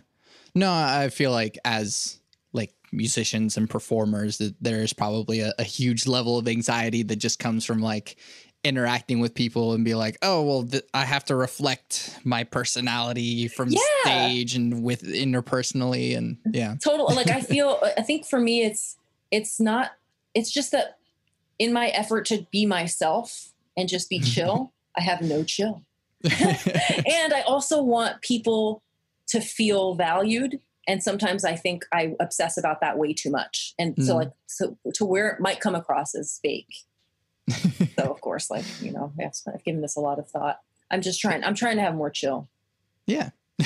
S1: No, I feel like as like musicians and performers that there's probably a, a huge level of anxiety that just comes from like interacting with people and be like, oh well, th- I have to reflect my personality from yeah. stage and with interpersonally and yeah,
S2: total. Like I (laughs) feel, I think for me, it's it's not. It's just that in my effort to be myself and just be chill, I have no chill. (laughs) and I also want people to feel valued. And sometimes I think I obsess about that way too much. And mm. so like so to where it might come across as fake. (laughs) so of course, like, you know, I've given this a lot of thought. I'm just trying, I'm trying to have more chill.
S1: Yeah. (laughs)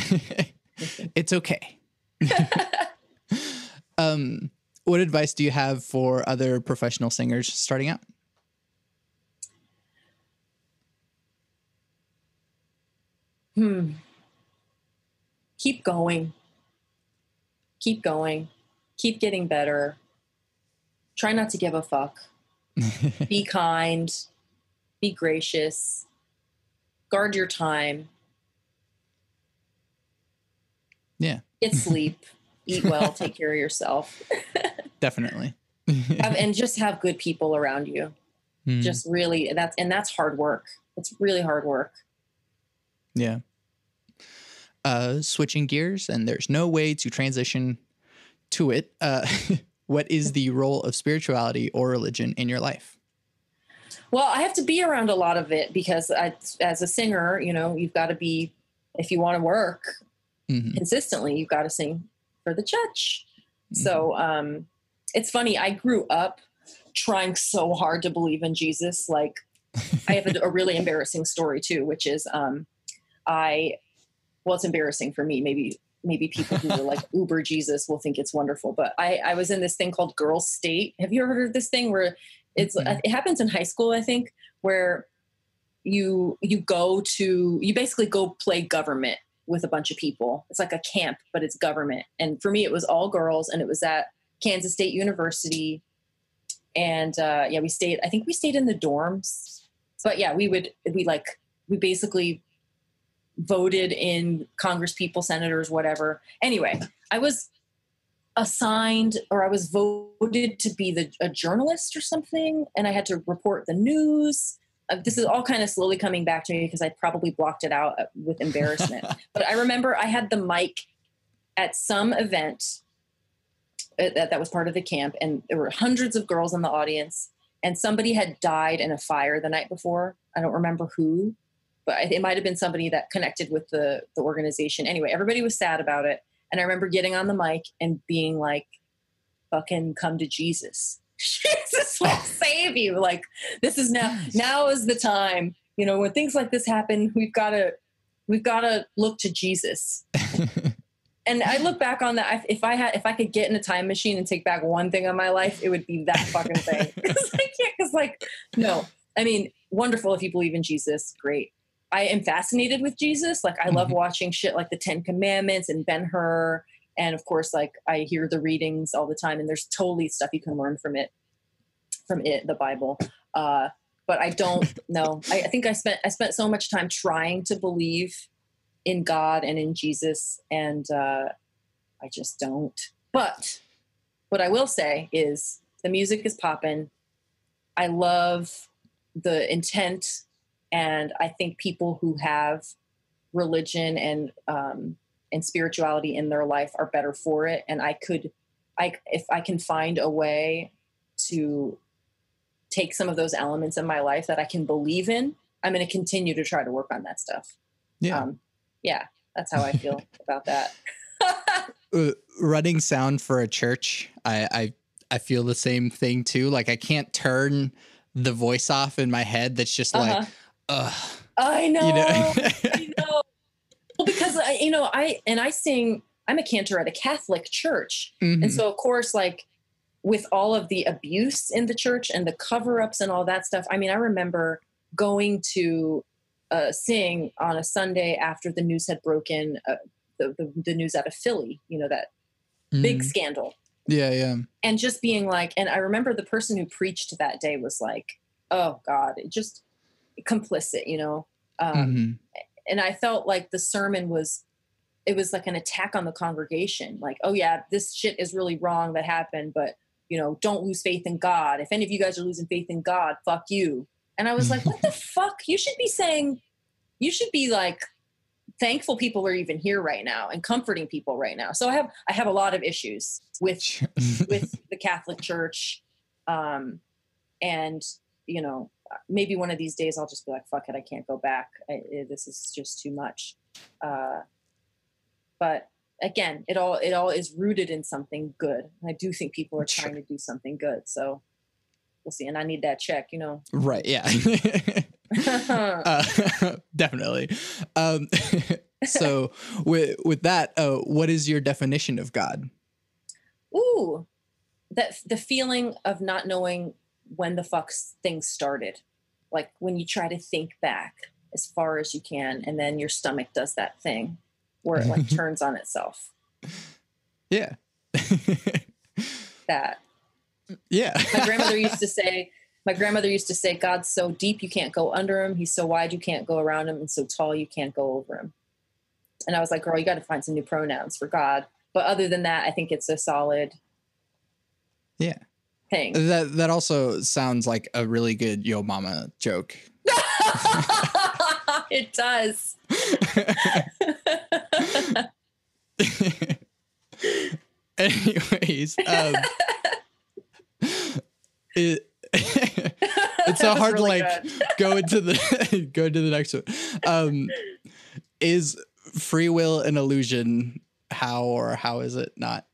S1: it's okay. um what advice do you have for other professional singers starting out?
S2: Hmm. Keep going. Keep going. Keep getting better. Try not to give a fuck. (laughs) be kind. Be gracious. Guard your time.
S1: Yeah.
S2: Get sleep. (laughs) Eat well. Take care of yourself. (laughs)
S1: Definitely.
S2: have, and (laughs) just have good people around you.
S1: Mm.
S2: Just really that's and that's hard work. It's really hard work.
S1: Yeah. Uh, switching gears, and there's no way to transition to it. Uh, (laughs) what is the role of spirituality or religion in your life?
S2: Well, I have to be around a lot of it because I, as a singer, you know, you've got to be, if you want to work
S1: Mhm.
S2: consistently, you've got to sing for the church.
S1: Mm-hmm.
S2: So um, it's funny. I grew up trying so hard to believe in Jesus. Like, I have a, a really (laughs) embarrassing story too, which is um, I, well, it's embarrassing for me. Maybe maybe people who are like (laughs) uber Jesus will think it's wonderful. But I, I was in this thing called girl State. Have you ever heard of this thing where it's
S1: Mhm.
S2: it happens in high school? I think where you you go to you basically go play government with a bunch of people. It's like a camp, but it's government. And for me, it was all girls, and it was at Kansas State University. And uh, yeah, we stayed. I think we stayed in the dorms. But yeah, we would we like we basically voted in Congress people, senators, whatever. Anyway, I was assigned or I was voted to be the a journalist or something, and I had to report the news. Uh, this is all kind of slowly coming back to me because I probably blocked it out uh, with embarrassment. (laughs) but I remember I had the mic at some event uh, that, that was part of the camp, and there were hundreds of girls in the audience, and somebody had died in a fire the night before. I don't remember who, but it might have been somebody that connected with the the organization. Anyway, everybody was sad about it, and I remember getting on the mic and being like, "Fucking come to Jesus." (laughs) Jesus will save you. Like this is now. Now is the time. You know, when things like this happen, we've got to we've got to look to Jesus. (laughs) And I look back on that. If I had, if I could get in a time machine and take back one thing of my life, it would be that fucking thing. (laughs) Because I can't. Because like, no. I mean, wonderful if you believe in Jesus. Great. I am fascinated with Jesus. Like, I love
S1: Mhm.
S2: watching shit like the Ten Commandments and Ben Hur, and of course, like I hear the readings all the time, and there's totally stuff you can learn from it, from it, the Bible. Uh, but I don't (laughs) know. I, I think I spent I spent so much time trying to believe in God and in Jesus, and uh, I just don't. But what I will say is the music is popping. I love the intent, and I think people who have religion and um, and spirituality in their life are better for it. And I could, I if I can find a way to take some of those elements in my life that I can believe in, I'm going to continue to try to work on that stuff.
S1: yeah.
S2: Um, yeah, that's how I feel (laughs) about that. (laughs)
S1: uh, running sound for a church, I, I I feel the same thing too. Like I can't turn the voice off in my head. That's just
S2: Uh-huh.
S1: like, ugh,
S2: I know.
S1: you know. (laughs)
S2: Well, because I, you know, I and I sing. I'm a cantor at a Catholic church,
S1: Mhm.
S2: and so of course, like with all of the abuse in the church and the cover-ups and all that stuff. I mean, I remember going to uh, sing on a Sunday after the news had broken. Uh, the, the the news out of Philly, you know that big
S1: Mhm.
S2: scandal,
S1: yeah, yeah.
S2: and just being like, and I remember the person who preached that day was like, "Oh God, it just complicit," you know. Um,
S1: Mhm.
S2: And I felt like the sermon was it was like an attack on the congregation. Like, oh yeah, this shit is really wrong that happened, but you know, don't lose faith in God. If any of you guys are losing faith in God, fuck you. And I was like, what the (laughs) fuck? You should be saying, you should be like thankful people are even here right now and comforting people right now. So I have I have a lot of issues with (laughs) with the Catholic Church, um, and you know, maybe one of these days I'll just be like, "Fuck it, I can't go back. I, I- this is just too much." Uh, but again, it all it all is rooted in something good. I do think people are trying to do something good. So we'll see. And I need that check, you know.
S1: right. Yeah. (laughs) (laughs) uh, (laughs) definitely. Um, so with with that, uh, what is your definition of God?
S2: Ooh, that the feeling of not knowing when the fuck things started. Like when you try to think back as far as you can and then your stomach does that thing where it like (laughs) turns on itself.
S1: Yeah.
S2: that.
S1: Yeah.
S2: my grandmother (laughs) used to say my grandmother used to say god's so deep you can't go under him. He's so wide you can't go around him. And so tall you can't go over him. And i was like girl you got to find some new pronouns for god. But other than that i think it's a solid
S1: Yeah.
S2: Thing
S1: That that also sounds like a really good yo mama joke. (laughs)
S2: it does (laughs)
S1: Anyways, um, (laughs) it, it's so hard
S2: really
S1: to like
S2: good.
S1: go into the go into the next one. Um, is free will an illusion? How or how is it not?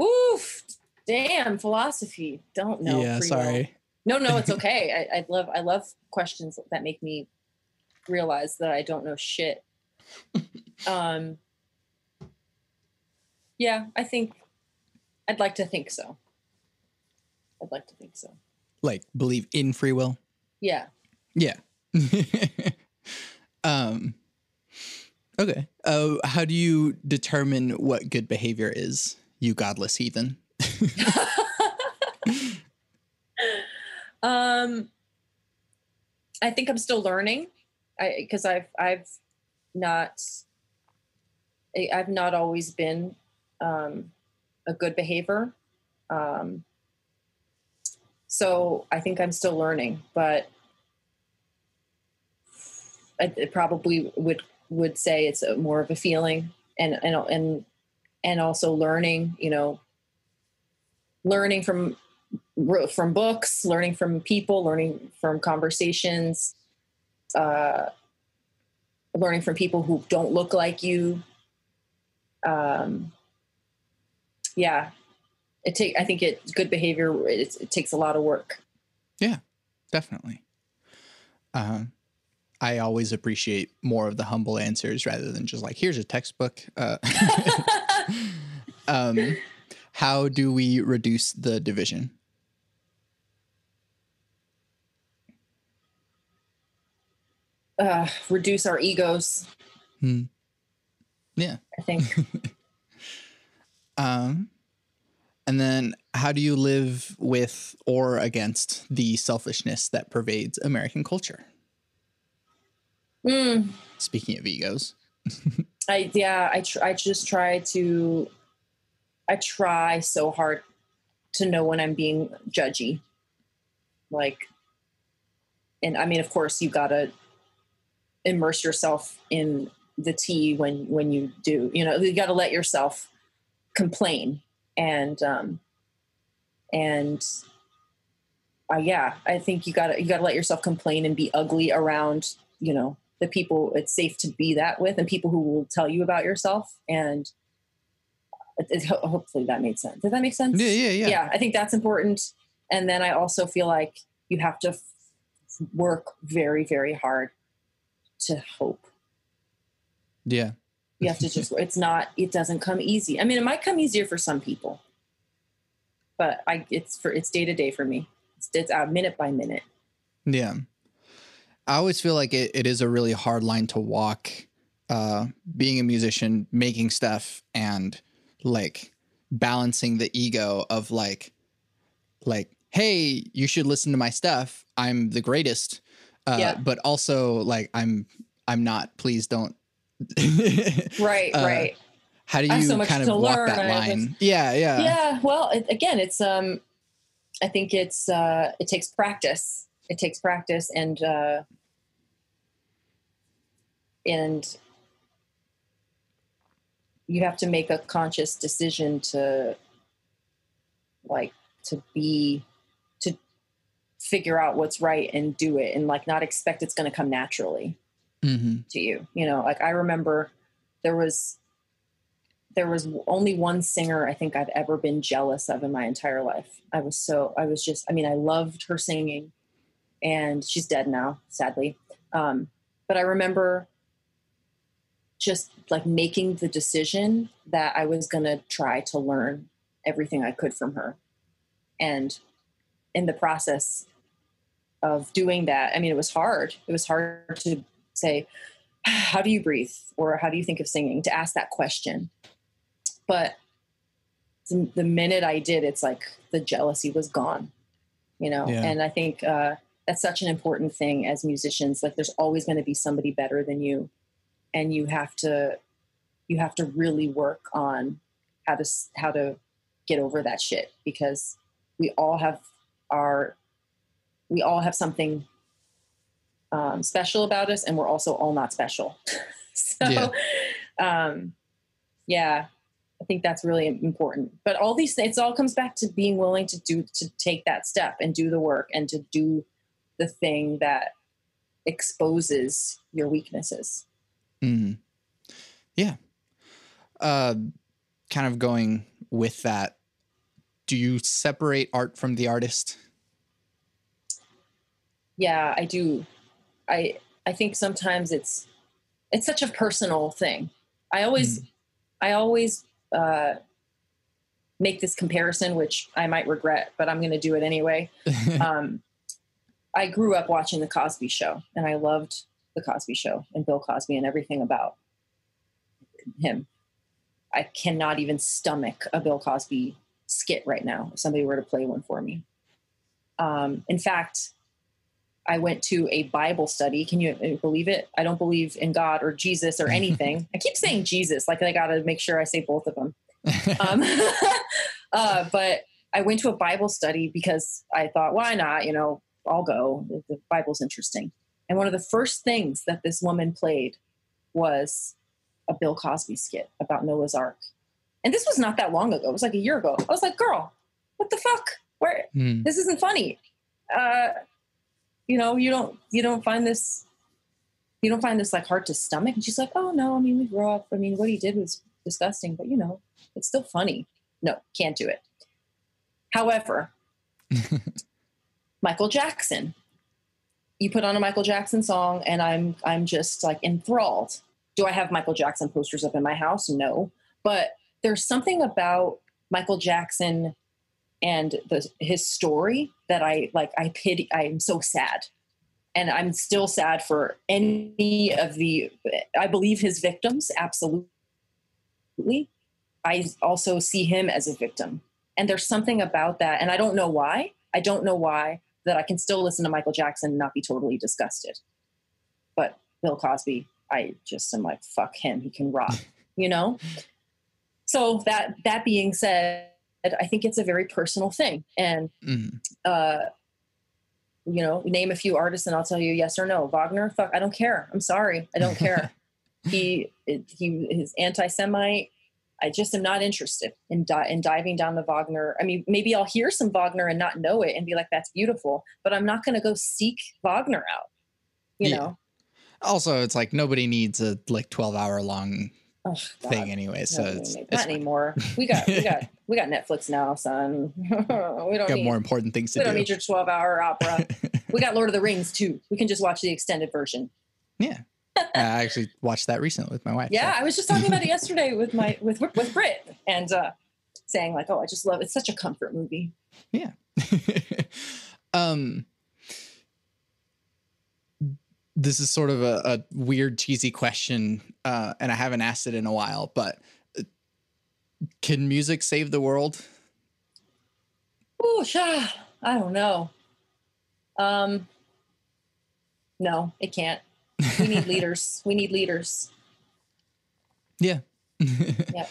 S2: Oof, damn philosophy. Don't know.
S1: yeah,
S2: will.
S1: sorry.
S2: No, no, it's (laughs) okay. I, I love I love questions that make me realize that I don't know shit. Um Yeah, I think I'd like to think so. I'd like to think so.
S1: Like believe in free will.
S2: Yeah.
S1: Yeah. (laughs) um. Okay. Uh, how do you determine what good behavior is? You godless heathen. (laughs)
S2: um I think I'm still learning. I because I've I've not I've not always been um a good behavior. Um so I think I'm still learning, but I, I probably would would say it's a, more of a feeling and and and and also learning, you know, learning from from books, learning from people, learning from conversations, uh, learning from people who don't look like you. Um, yeah, it take. I think it good behavior. It, it takes a lot of work.
S1: Yeah, definitely. Um, I always appreciate more of the humble answers rather than just like, here's a textbook. Uh, (laughs) (laughs) um, how do we reduce the division?
S2: uh, reduce our egos.
S1: Hmm. Yeah.
S2: I think. (laughs)
S1: Um, and then how do you live with or against the selfishness that pervades American culture?
S2: Mm,
S1: Speaking of egos. (laughs)
S2: I yeah, I tr- I just try to I try so hard to know when I'm being judgy. Like and I mean of course you got to immerse yourself in the tea when when you do. You know, you got to let yourself complain and um and uh, yeah, I think you got to you got to let yourself complain and be ugly around, you know, the people it's safe to be that with and people who will tell you about yourself and it, hopefully that made sense. Did that make sense?
S1: Yeah, yeah, yeah.
S2: i think that's important. And then i also feel like you have to f- work very very hard to hope.
S1: Yeah.
S2: you have to just (laughs) it's not it doesn't come easy. I mean it might come easier for some people. But i it's for it's day to day for me. It's, it's uh, minute by minute.
S1: Yeah. I always feel like it, it is a really hard line to walk, uh, being a musician, making stuff and like balancing the ego of like, like, hey, you should listen to my stuff. I'm the greatest. Uh,
S2: Yeah.
S1: but also like I'm I'm not, please don't (laughs)
S2: right
S1: Uh,
S2: right
S1: How do you
S2: so
S1: kind of walk
S2: learn.
S1: that
S2: I have this-
S1: line? Yeah, yeah.
S2: yeah well it, again it's um i think it's uh it takes practice it takes practice and uh and you have to make a conscious decision to like to be to figure out what's right and do it and like not expect it's going to come naturally
S1: hmm
S2: to you you know? Like i remember there was there was only one singer i think i've ever been jealous of in my entire life. I was so i was just i mean i loved her singing and she's dead now sadly. Um, but i remember just like making the decision that i was going to try to learn everything i could from her and in the process of doing that, I mean, it was hard. It was hard to say, how do you breathe? Or how do you think of singing? To ask that question. But the minute I did, it's like the jealousy was gone, you know?
S1: Yeah.
S2: And I think uh, that's such an important thing as musicians. Like there's always going to be somebody better than you. And you have to, you have to really work on how to, how to get over that shit because we all have our, we all have something um, special about us and we're also all not special. (laughs) so,
S1: Yeah.
S2: um, yeah, I think that's really important. But all these things, it all comes back to being willing to do, to take that step and do the work and to do the thing that exposes your weaknesses.
S1: Mhm. Yeah. Uh, kind of going with that. Do you separate art from the artist?
S2: Yeah, I do. I, I think sometimes it's, it's such a personal thing. I always, I always, uh, make this comparison, which I might regret, but I'm going to do it anyway. (laughs) um, I grew up watching The Cosby Show, and I loved The Cosby Show and Bill Cosby and everything about him. I cannot even stomach a Bill Cosby skit right now if somebody were to play one for me. Um, in fact, I went to a Bible study. Can you believe it? I don't believe in God or Jesus or anything. (laughs) I keep saying Jesus, like I got to make sure I say both of them. (laughs) Um, (laughs) uh, but I went to a Bible study because I thought, why not? You know, I'll go. The Bible's interesting. And one of the first things that this woman played was a Bill Cosby skit about Noah's Ark. And this was not that long ago. It was like a year ago. I was like, girl, what the fuck? Where
S1: Hmm.
S2: this isn't funny. Uh, you know, you don't you don't find this you don't find this like hard to stomach. And she's like, oh no, I mean we grew up. I mean what he did was disgusting, but you know, it's still funny. No, can't do it. However, (laughs) Michael Jackson. You put on a Michael Jackson song and I'm I'm just like enthralled. Do I have Michael Jackson posters up in my house? No. But there's something about Michael Jackson and the his story that I like I pity I'm so sad. And I'm still sad for any of the I believe his victims absolutely. I also see him as a victim. And there's something about that and I don't know why. I don't know why that I can still listen to Michael Jackson and not be totally disgusted. But Bill Cosby, I just am like fuck him, he can rock, (laughs) you know? So that that being said, I think it's a very personal thing. And
S1: Mhm.
S2: uh, you know, name a few artists and I'll tell you yes or no. Wagner, fuck, I don't care. I'm sorry, I don't care. (laughs) he he is anti-Semite. I just am not interested in di- in diving down the Wagner. I mean, maybe I'll hear some Wagner and not know it and be like, "That's beautiful," but I'm not going to go seek Wagner out. You
S1: Yeah.
S2: know,
S1: Also, it's like nobody needs a like twelve hour long
S2: oh,
S1: thing anyway. So
S2: No,
S1: it's,
S2: not
S1: fine.
S2: anymore. We got we got (laughs) we got Netflix now, son. (laughs) we don't
S1: got
S2: need
S1: more important things
S2: we
S1: to
S2: don't
S1: do.
S2: need your 12 hour opera. (laughs) we got Lord of the Rings too. We can just watch the extended version.
S1: yeah, I (laughs) actually watched that recently with my wife.
S2: Yeah,
S1: so.
S2: I was just talking about it yesterday with my with with Britt and uh, saying like, oh, I just love it. It's such a comfort movie. Yeah. (laughs)
S1: um this is sort of a, a weird cheesy question uh and i haven't asked it in a while but uh, can music save the world
S2: Oh, I don't know. Um, no, it can't. We need leaders. We need leaders.
S1: yeah (laughs)
S2: Yep.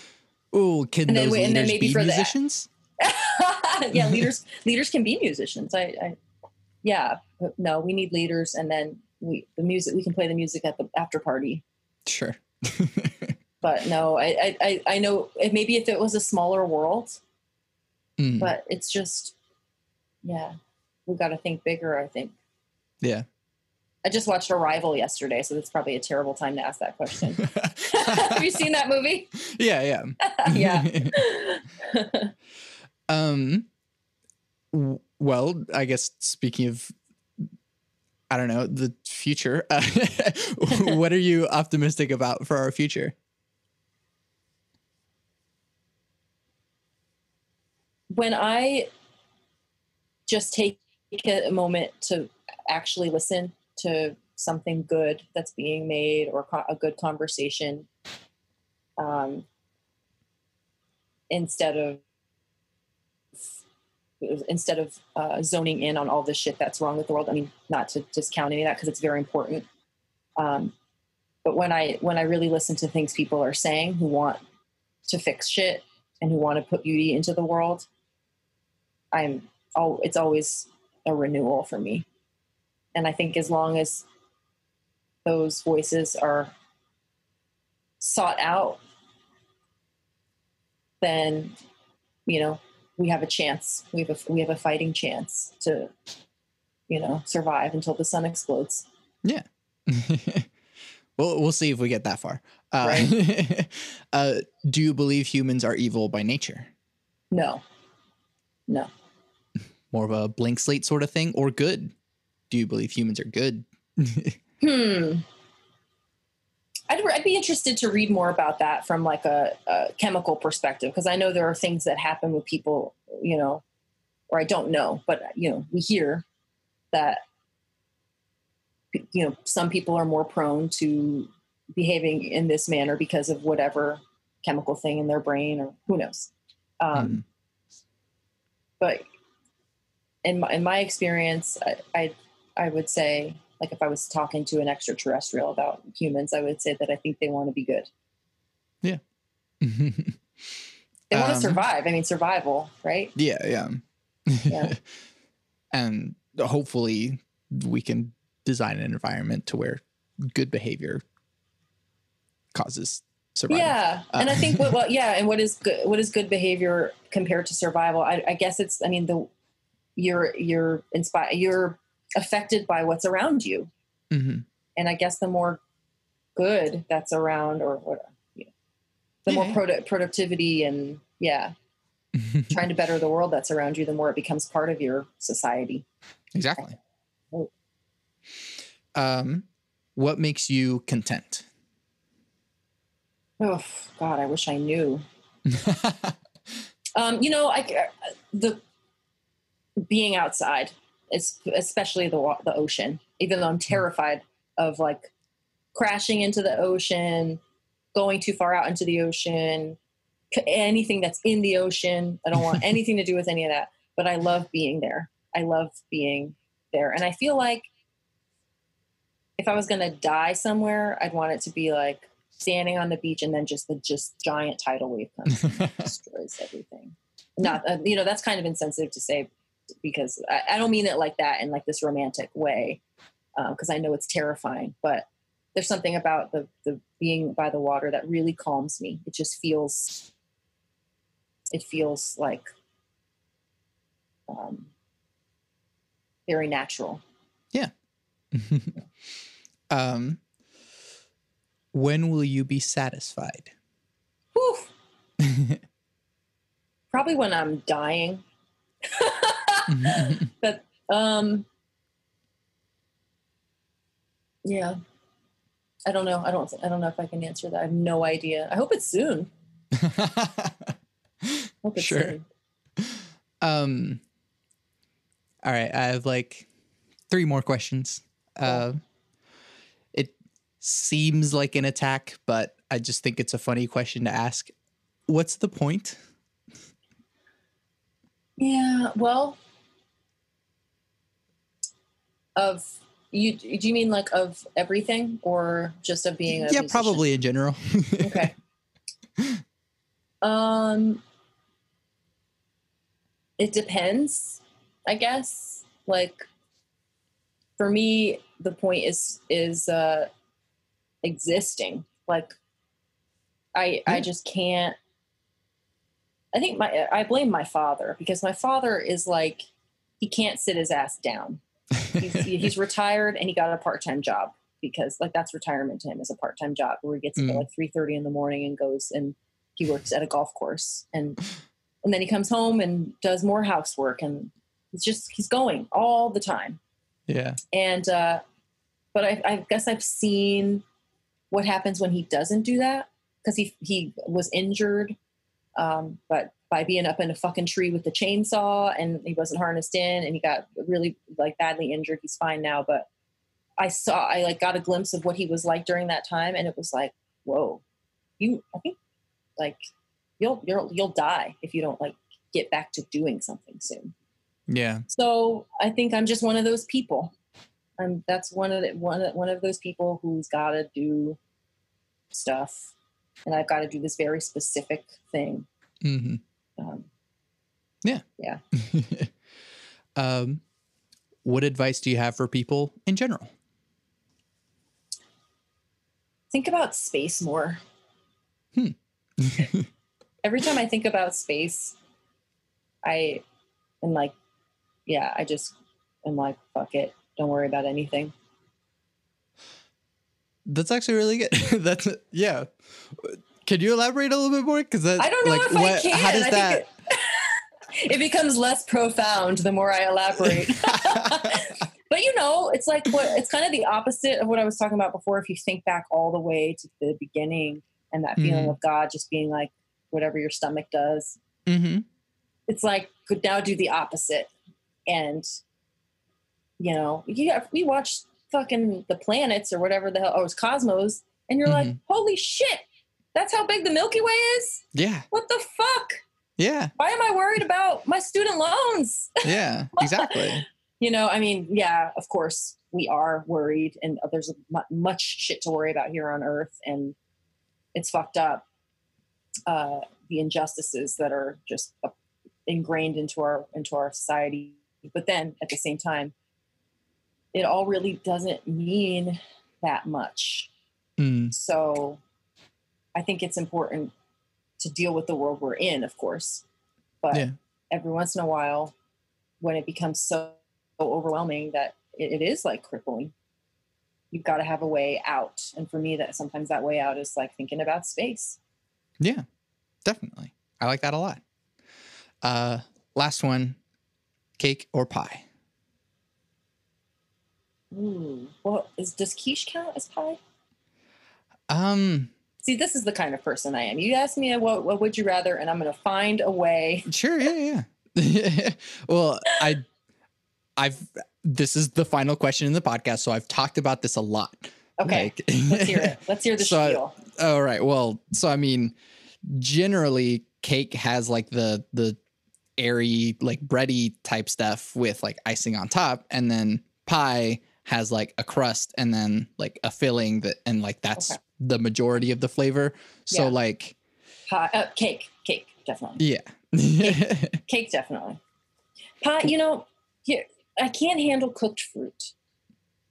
S1: oh can
S2: And then
S1: those
S2: and then
S1: leaders
S2: maybe
S1: be musicians (laughs)
S2: yeah, leaders (laughs) leaders can be musicians. I, I yeah, no, we need leaders, and then we the music we can play the music at the after party.
S1: sure
S2: But no, I I I, I know maybe if it was a smaller world,
S1: Mm,
S2: but it's just yeah, we got to think bigger. I think.
S1: yeah
S2: I just watched Arrival yesterday, so that's probably a terrible time to ask that question. (laughs) (laughs) Have you seen that movie?
S1: yeah yeah (laughs)
S2: yeah.
S1: Um. Well, I guess speaking of, I don't know the future. Uh, what are you optimistic about for our future?
S2: when I just take a moment to actually listen to something good that's being made or a good conversation um, instead of instead of uh, zoning in on all the shit that's wrong with the world. I mean, not to discount any of that because it's very important. Um, but when I when I really listen to things people are saying who want to fix shit and who want to put beauty into the world, I'm oh, it's always a renewal for me. And I think as long as those voices are sought out, then you know we have a chance. We have a we have a fighting chance to, you know, survive until the sun explodes.
S1: Yeah. (laughs) well, we'll see if we get that far. Uh, right. (laughs) uh, do you believe humans are evil by nature?
S2: No. No.
S1: More of a blank slate sort of thing, or good? Do you believe humans are good? (laughs)
S2: hmm. I'd, I'd be interested to read more about that from like a, a chemical perspective because I know there are things that happen with people, you know, or I don't know, but you know, we hear that you know some people are more prone to behaving in this manner because of whatever chemical thing in their brain or who knows. Um, mm. But in my, in my experience, I, I I would say like if I was talking to an extraterrestrial about humans, I would say that I think they want to be good.
S1: Yeah.
S2: they want to um, survive. I mean, survival, right?
S1: Yeah, yeah. Yeah. (laughs) and hopefully we can design an environment to where good behavior causes survival.
S2: Yeah. Uh, and I think (laughs) what, well, yeah. And what is good, what is good behavior compared to survival? I, I guess it's, I mean, the, you're, you're inspired, you're affected by what's around you. Mm-hmm. And I guess the more good that's around, or what, you know, the yeah. more produ- productivity and yeah, (laughs) trying to better the world that's around you, the more it becomes part of your society.
S1: Exactly. Um, what makes you content?
S2: Oh God, I wish I knew. (laughs) um, you know, I uh, the being outside especially the the ocean. Even though I'm terrified of like crashing into the ocean, going too far out into the ocean, anything that's in the ocean. I don't want (laughs) anything to do with any of that. But I love being there. I love being there, and I feel like if I was going to die somewhere, I'd want it to be like standing on the beach and then just the just giant tidal wave comes and (laughs) destroys everything. Not, uh, you know, that's kind of insensitive to say, because I, I, don't mean it like that in like this romantic way because um, I know it's terrifying, but there's something about the the being by the water that really calms me. It just feels it feels like um, very natural.
S1: Yeah. (laughs) um, when will you be satisfied? (laughs)
S2: Probably when I'm dying. (laughs) but um yeah. I don't know. I don't i don't know if i can answer that. I have no idea. I hope it's soon. (laughs)
S1: Hope it's sure. soon. um all right. I have like three more questions. Cool. uh it seems like an attack but i just think it's a funny question to ask. What's the point?
S2: Yeah well of you do you mean like of everything or just of being
S1: yeah musician? probably in general. (laughs)
S2: Okay. Um it depends i guess. Like for me the point is is uh existing. Like i i just can't i think my i blame my father because my father is like he can't sit his ass down he's, he's retired and he got a part-time job because like that's retirement to him is a part-time job where he gets mm. up at like 3.30 in the morning and goes and he works at a golf course and and then he comes home and does more housework and he's just he's going all the time
S1: yeah
S2: and uh but I, I guess i've seen what happens when he doesn't do that because he he was injured Um, but by being up in a fucking tree with the chainsaw and he wasn't harnessed in and he got really like badly injured. He's fine now, but I saw I like got a glimpse of what he was like during that time and it was like, whoa, you I think like you'll you'll you'll die if you don't like get back to doing something soon.
S1: Yeah.
S2: So I think I'm just one of those people. I'm that's one of the, one of, one of those people who's got to do stuff, and I've got to do this very specific thing.
S1: hmm
S2: Um,
S1: Yeah.
S2: Yeah. (laughs)
S1: um, what advice do you have for people in general?
S2: think about space more.
S1: Hmm. (laughs)
S2: Every time I think about space, I am like, yeah, I just am like, fuck it, don't worry about anything.
S1: That's actually really good. (laughs) That's yeah. Can you elaborate a little bit more? Because
S2: I don't know
S1: like,
S2: if
S1: what,
S2: I can.
S1: How does
S2: I
S1: that?
S2: Think it, (laughs) it becomes less profound the more I elaborate. (laughs) (laughs) but you know, it's like what it's kind of the opposite of what I was talking about before. If you think back all the way to the beginning and that feeling
S1: Mhm.
S2: of God just being like whatever your stomach does,
S1: hmm
S2: it's like could now do the opposite. And you know, you got, we watched fucking the planets or whatever the hell, or it was cosmos, and you're like, holy shit, that's how big the Milky Way is.
S1: Yeah.
S2: What the fuck?
S1: Yeah.
S2: Why am I worried about my student loans? (laughs)
S1: Yeah. Exactly.
S2: you know, I mean, yeah, of course we are worried, and there's much shit to worry about here on Earth, and it's fucked up. Uh, the injustices that are just uh, ingrained into our into our society, but then at the same time, it all really doesn't mean that much.
S1: Mm,
S2: So, I think it's important to deal with the world we're in, of course, but
S1: Yeah.
S2: every once in a while, when it becomes so overwhelming that it, it is like crippling, you've got to have a way out. And for me, that sometimes that way out is like thinking about space.
S1: yeah. Definitely. I like that a lot. Uh, last one: cake or pie?
S2: Ooh, well, is does quiche count as pie?
S1: Um.
S2: See, this is the kind of person I am. You ask me what, what would you rather, and I'm going to find a way.
S1: Sure. Yeah. Yeah. (laughs) well, I, I've. This is the final question in the podcast, so I've talked about this a lot.
S2: Okay,
S1: Like-
S2: let's hear it. (laughs) Let's hear the
S1: So I-
S2: spiel.
S1: All right. Well, so I mean, generally, cake has like the the airy, like bready type stuff with like icing on top, and then pie has like a crust and then like a filling that, and like that's
S2: Okay.
S1: The majority of the flavor. So
S2: Yeah.
S1: like,
S2: Pie, uh, cake, cake, definitely.
S1: yeah,
S2: Cake, (laughs) definitely. Pie, you know, here I can't handle cooked fruit,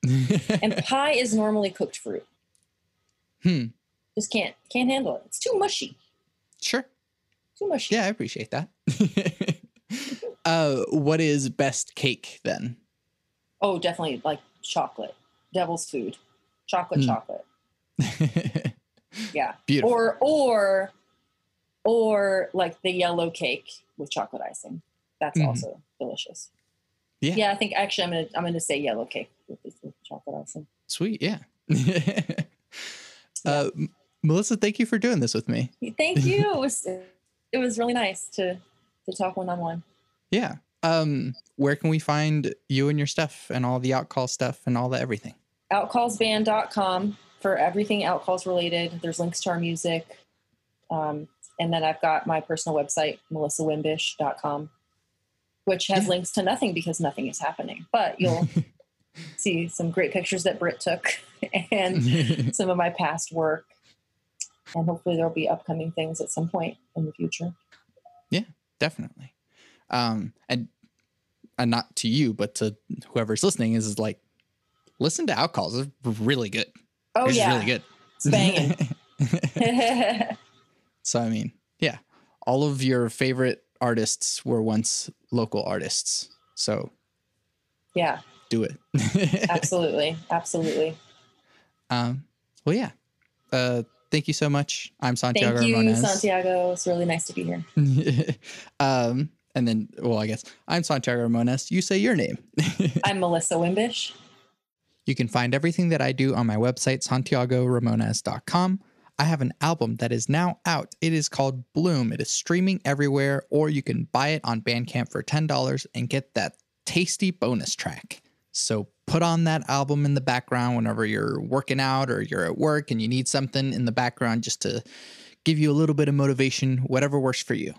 S2: (laughs) and pie is normally cooked fruit.
S1: hmm.
S2: Just can't can't handle it. It's too mushy.
S1: Sure.
S2: Too mushy.
S1: Yeah, I appreciate that. (laughs) uh, what is best cake then?
S2: Oh, definitely like chocolate. Devil's food. Chocolate,
S1: Mm.
S2: chocolate. Yeah. (laughs)
S1: Beautiful.
S2: Or or or like the yellow cake with chocolate icing. That's
S1: Mhm.
S2: also delicious.
S1: Yeah.
S2: Yeah, I think actually I'm gonna I'm gonna say yellow cake with, this- with chocolate icing.
S1: Sweet, yeah. (laughs) uh, Melissa, thank you for doing this with me.
S2: Thank you. (laughs) it was it was really nice to to talk one on one.
S1: Yeah. Um, where can we find you and your stuff and all the outcall stuff and all the everything?
S2: Outcallsband.com for everything outcalls related. There's links to our music. Um, and then I've got my personal website, melissawimbish.com, which has links to nothing because nothing is happening. But you'll (laughs) see some great pictures that Britt took (laughs) and (laughs) some of my past work. And hopefully there'll be upcoming things at some point in the future.
S1: Yeah, definitely. Um, and and not to you, but to whoever's listening is, is like listen to outcalls. They're really good.
S2: Oh, yeah.
S1: really good.
S2: It's (laughs) banging. (laughs)
S1: so I mean, yeah, all of your favorite artists were once local artists. So
S2: yeah,
S1: do it. (laughs)
S2: absolutely. Absolutely.
S1: um, well, yeah. Uh, thank you so much. I'm Santiago
S2: Thank you,
S1: Ramones.
S2: Santiago. It's really nice to be here.
S1: um, and then, well, I guess I'm Santiago Ramones. You say your name.
S2: I'm Melissa Wimbish.
S1: You can find everything that I do on my website, santiagoramones.com. I have an album that is now out. It is called Bloom. It is streaming everywhere, or you can buy it on Bandcamp for $10 and get that tasty bonus track. So put on that album in the background whenever you're working out or you're at work and you need something in the background just to give you a little bit of motivation, whatever works for you.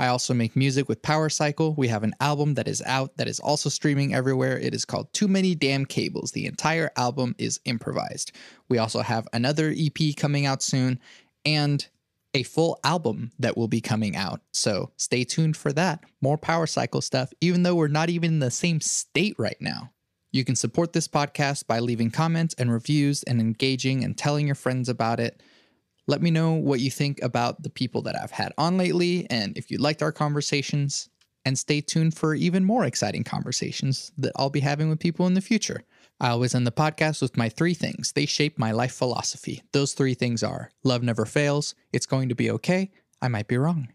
S1: I also make music with Power Cycle. We have an album that is out that is also streaming everywhere. It is called Too Many Damn Cables. The entire album is improvised. We also have another EP coming out soon and a full album that will be coming out. So stay tuned for that. More Power Cycle stuff, even though we're not even in the same state right now. You can support this podcast by leaving comments and reviews and engaging and telling your friends about it. Let me know what you think about the people that I've had on lately and if you liked our conversations. And stay tuned for even more exciting conversations that I'll be having with people in the future. I always end the podcast with my three things. They shape my life philosophy. Those three things are love never fails, it's going to be okay, I might be wrong.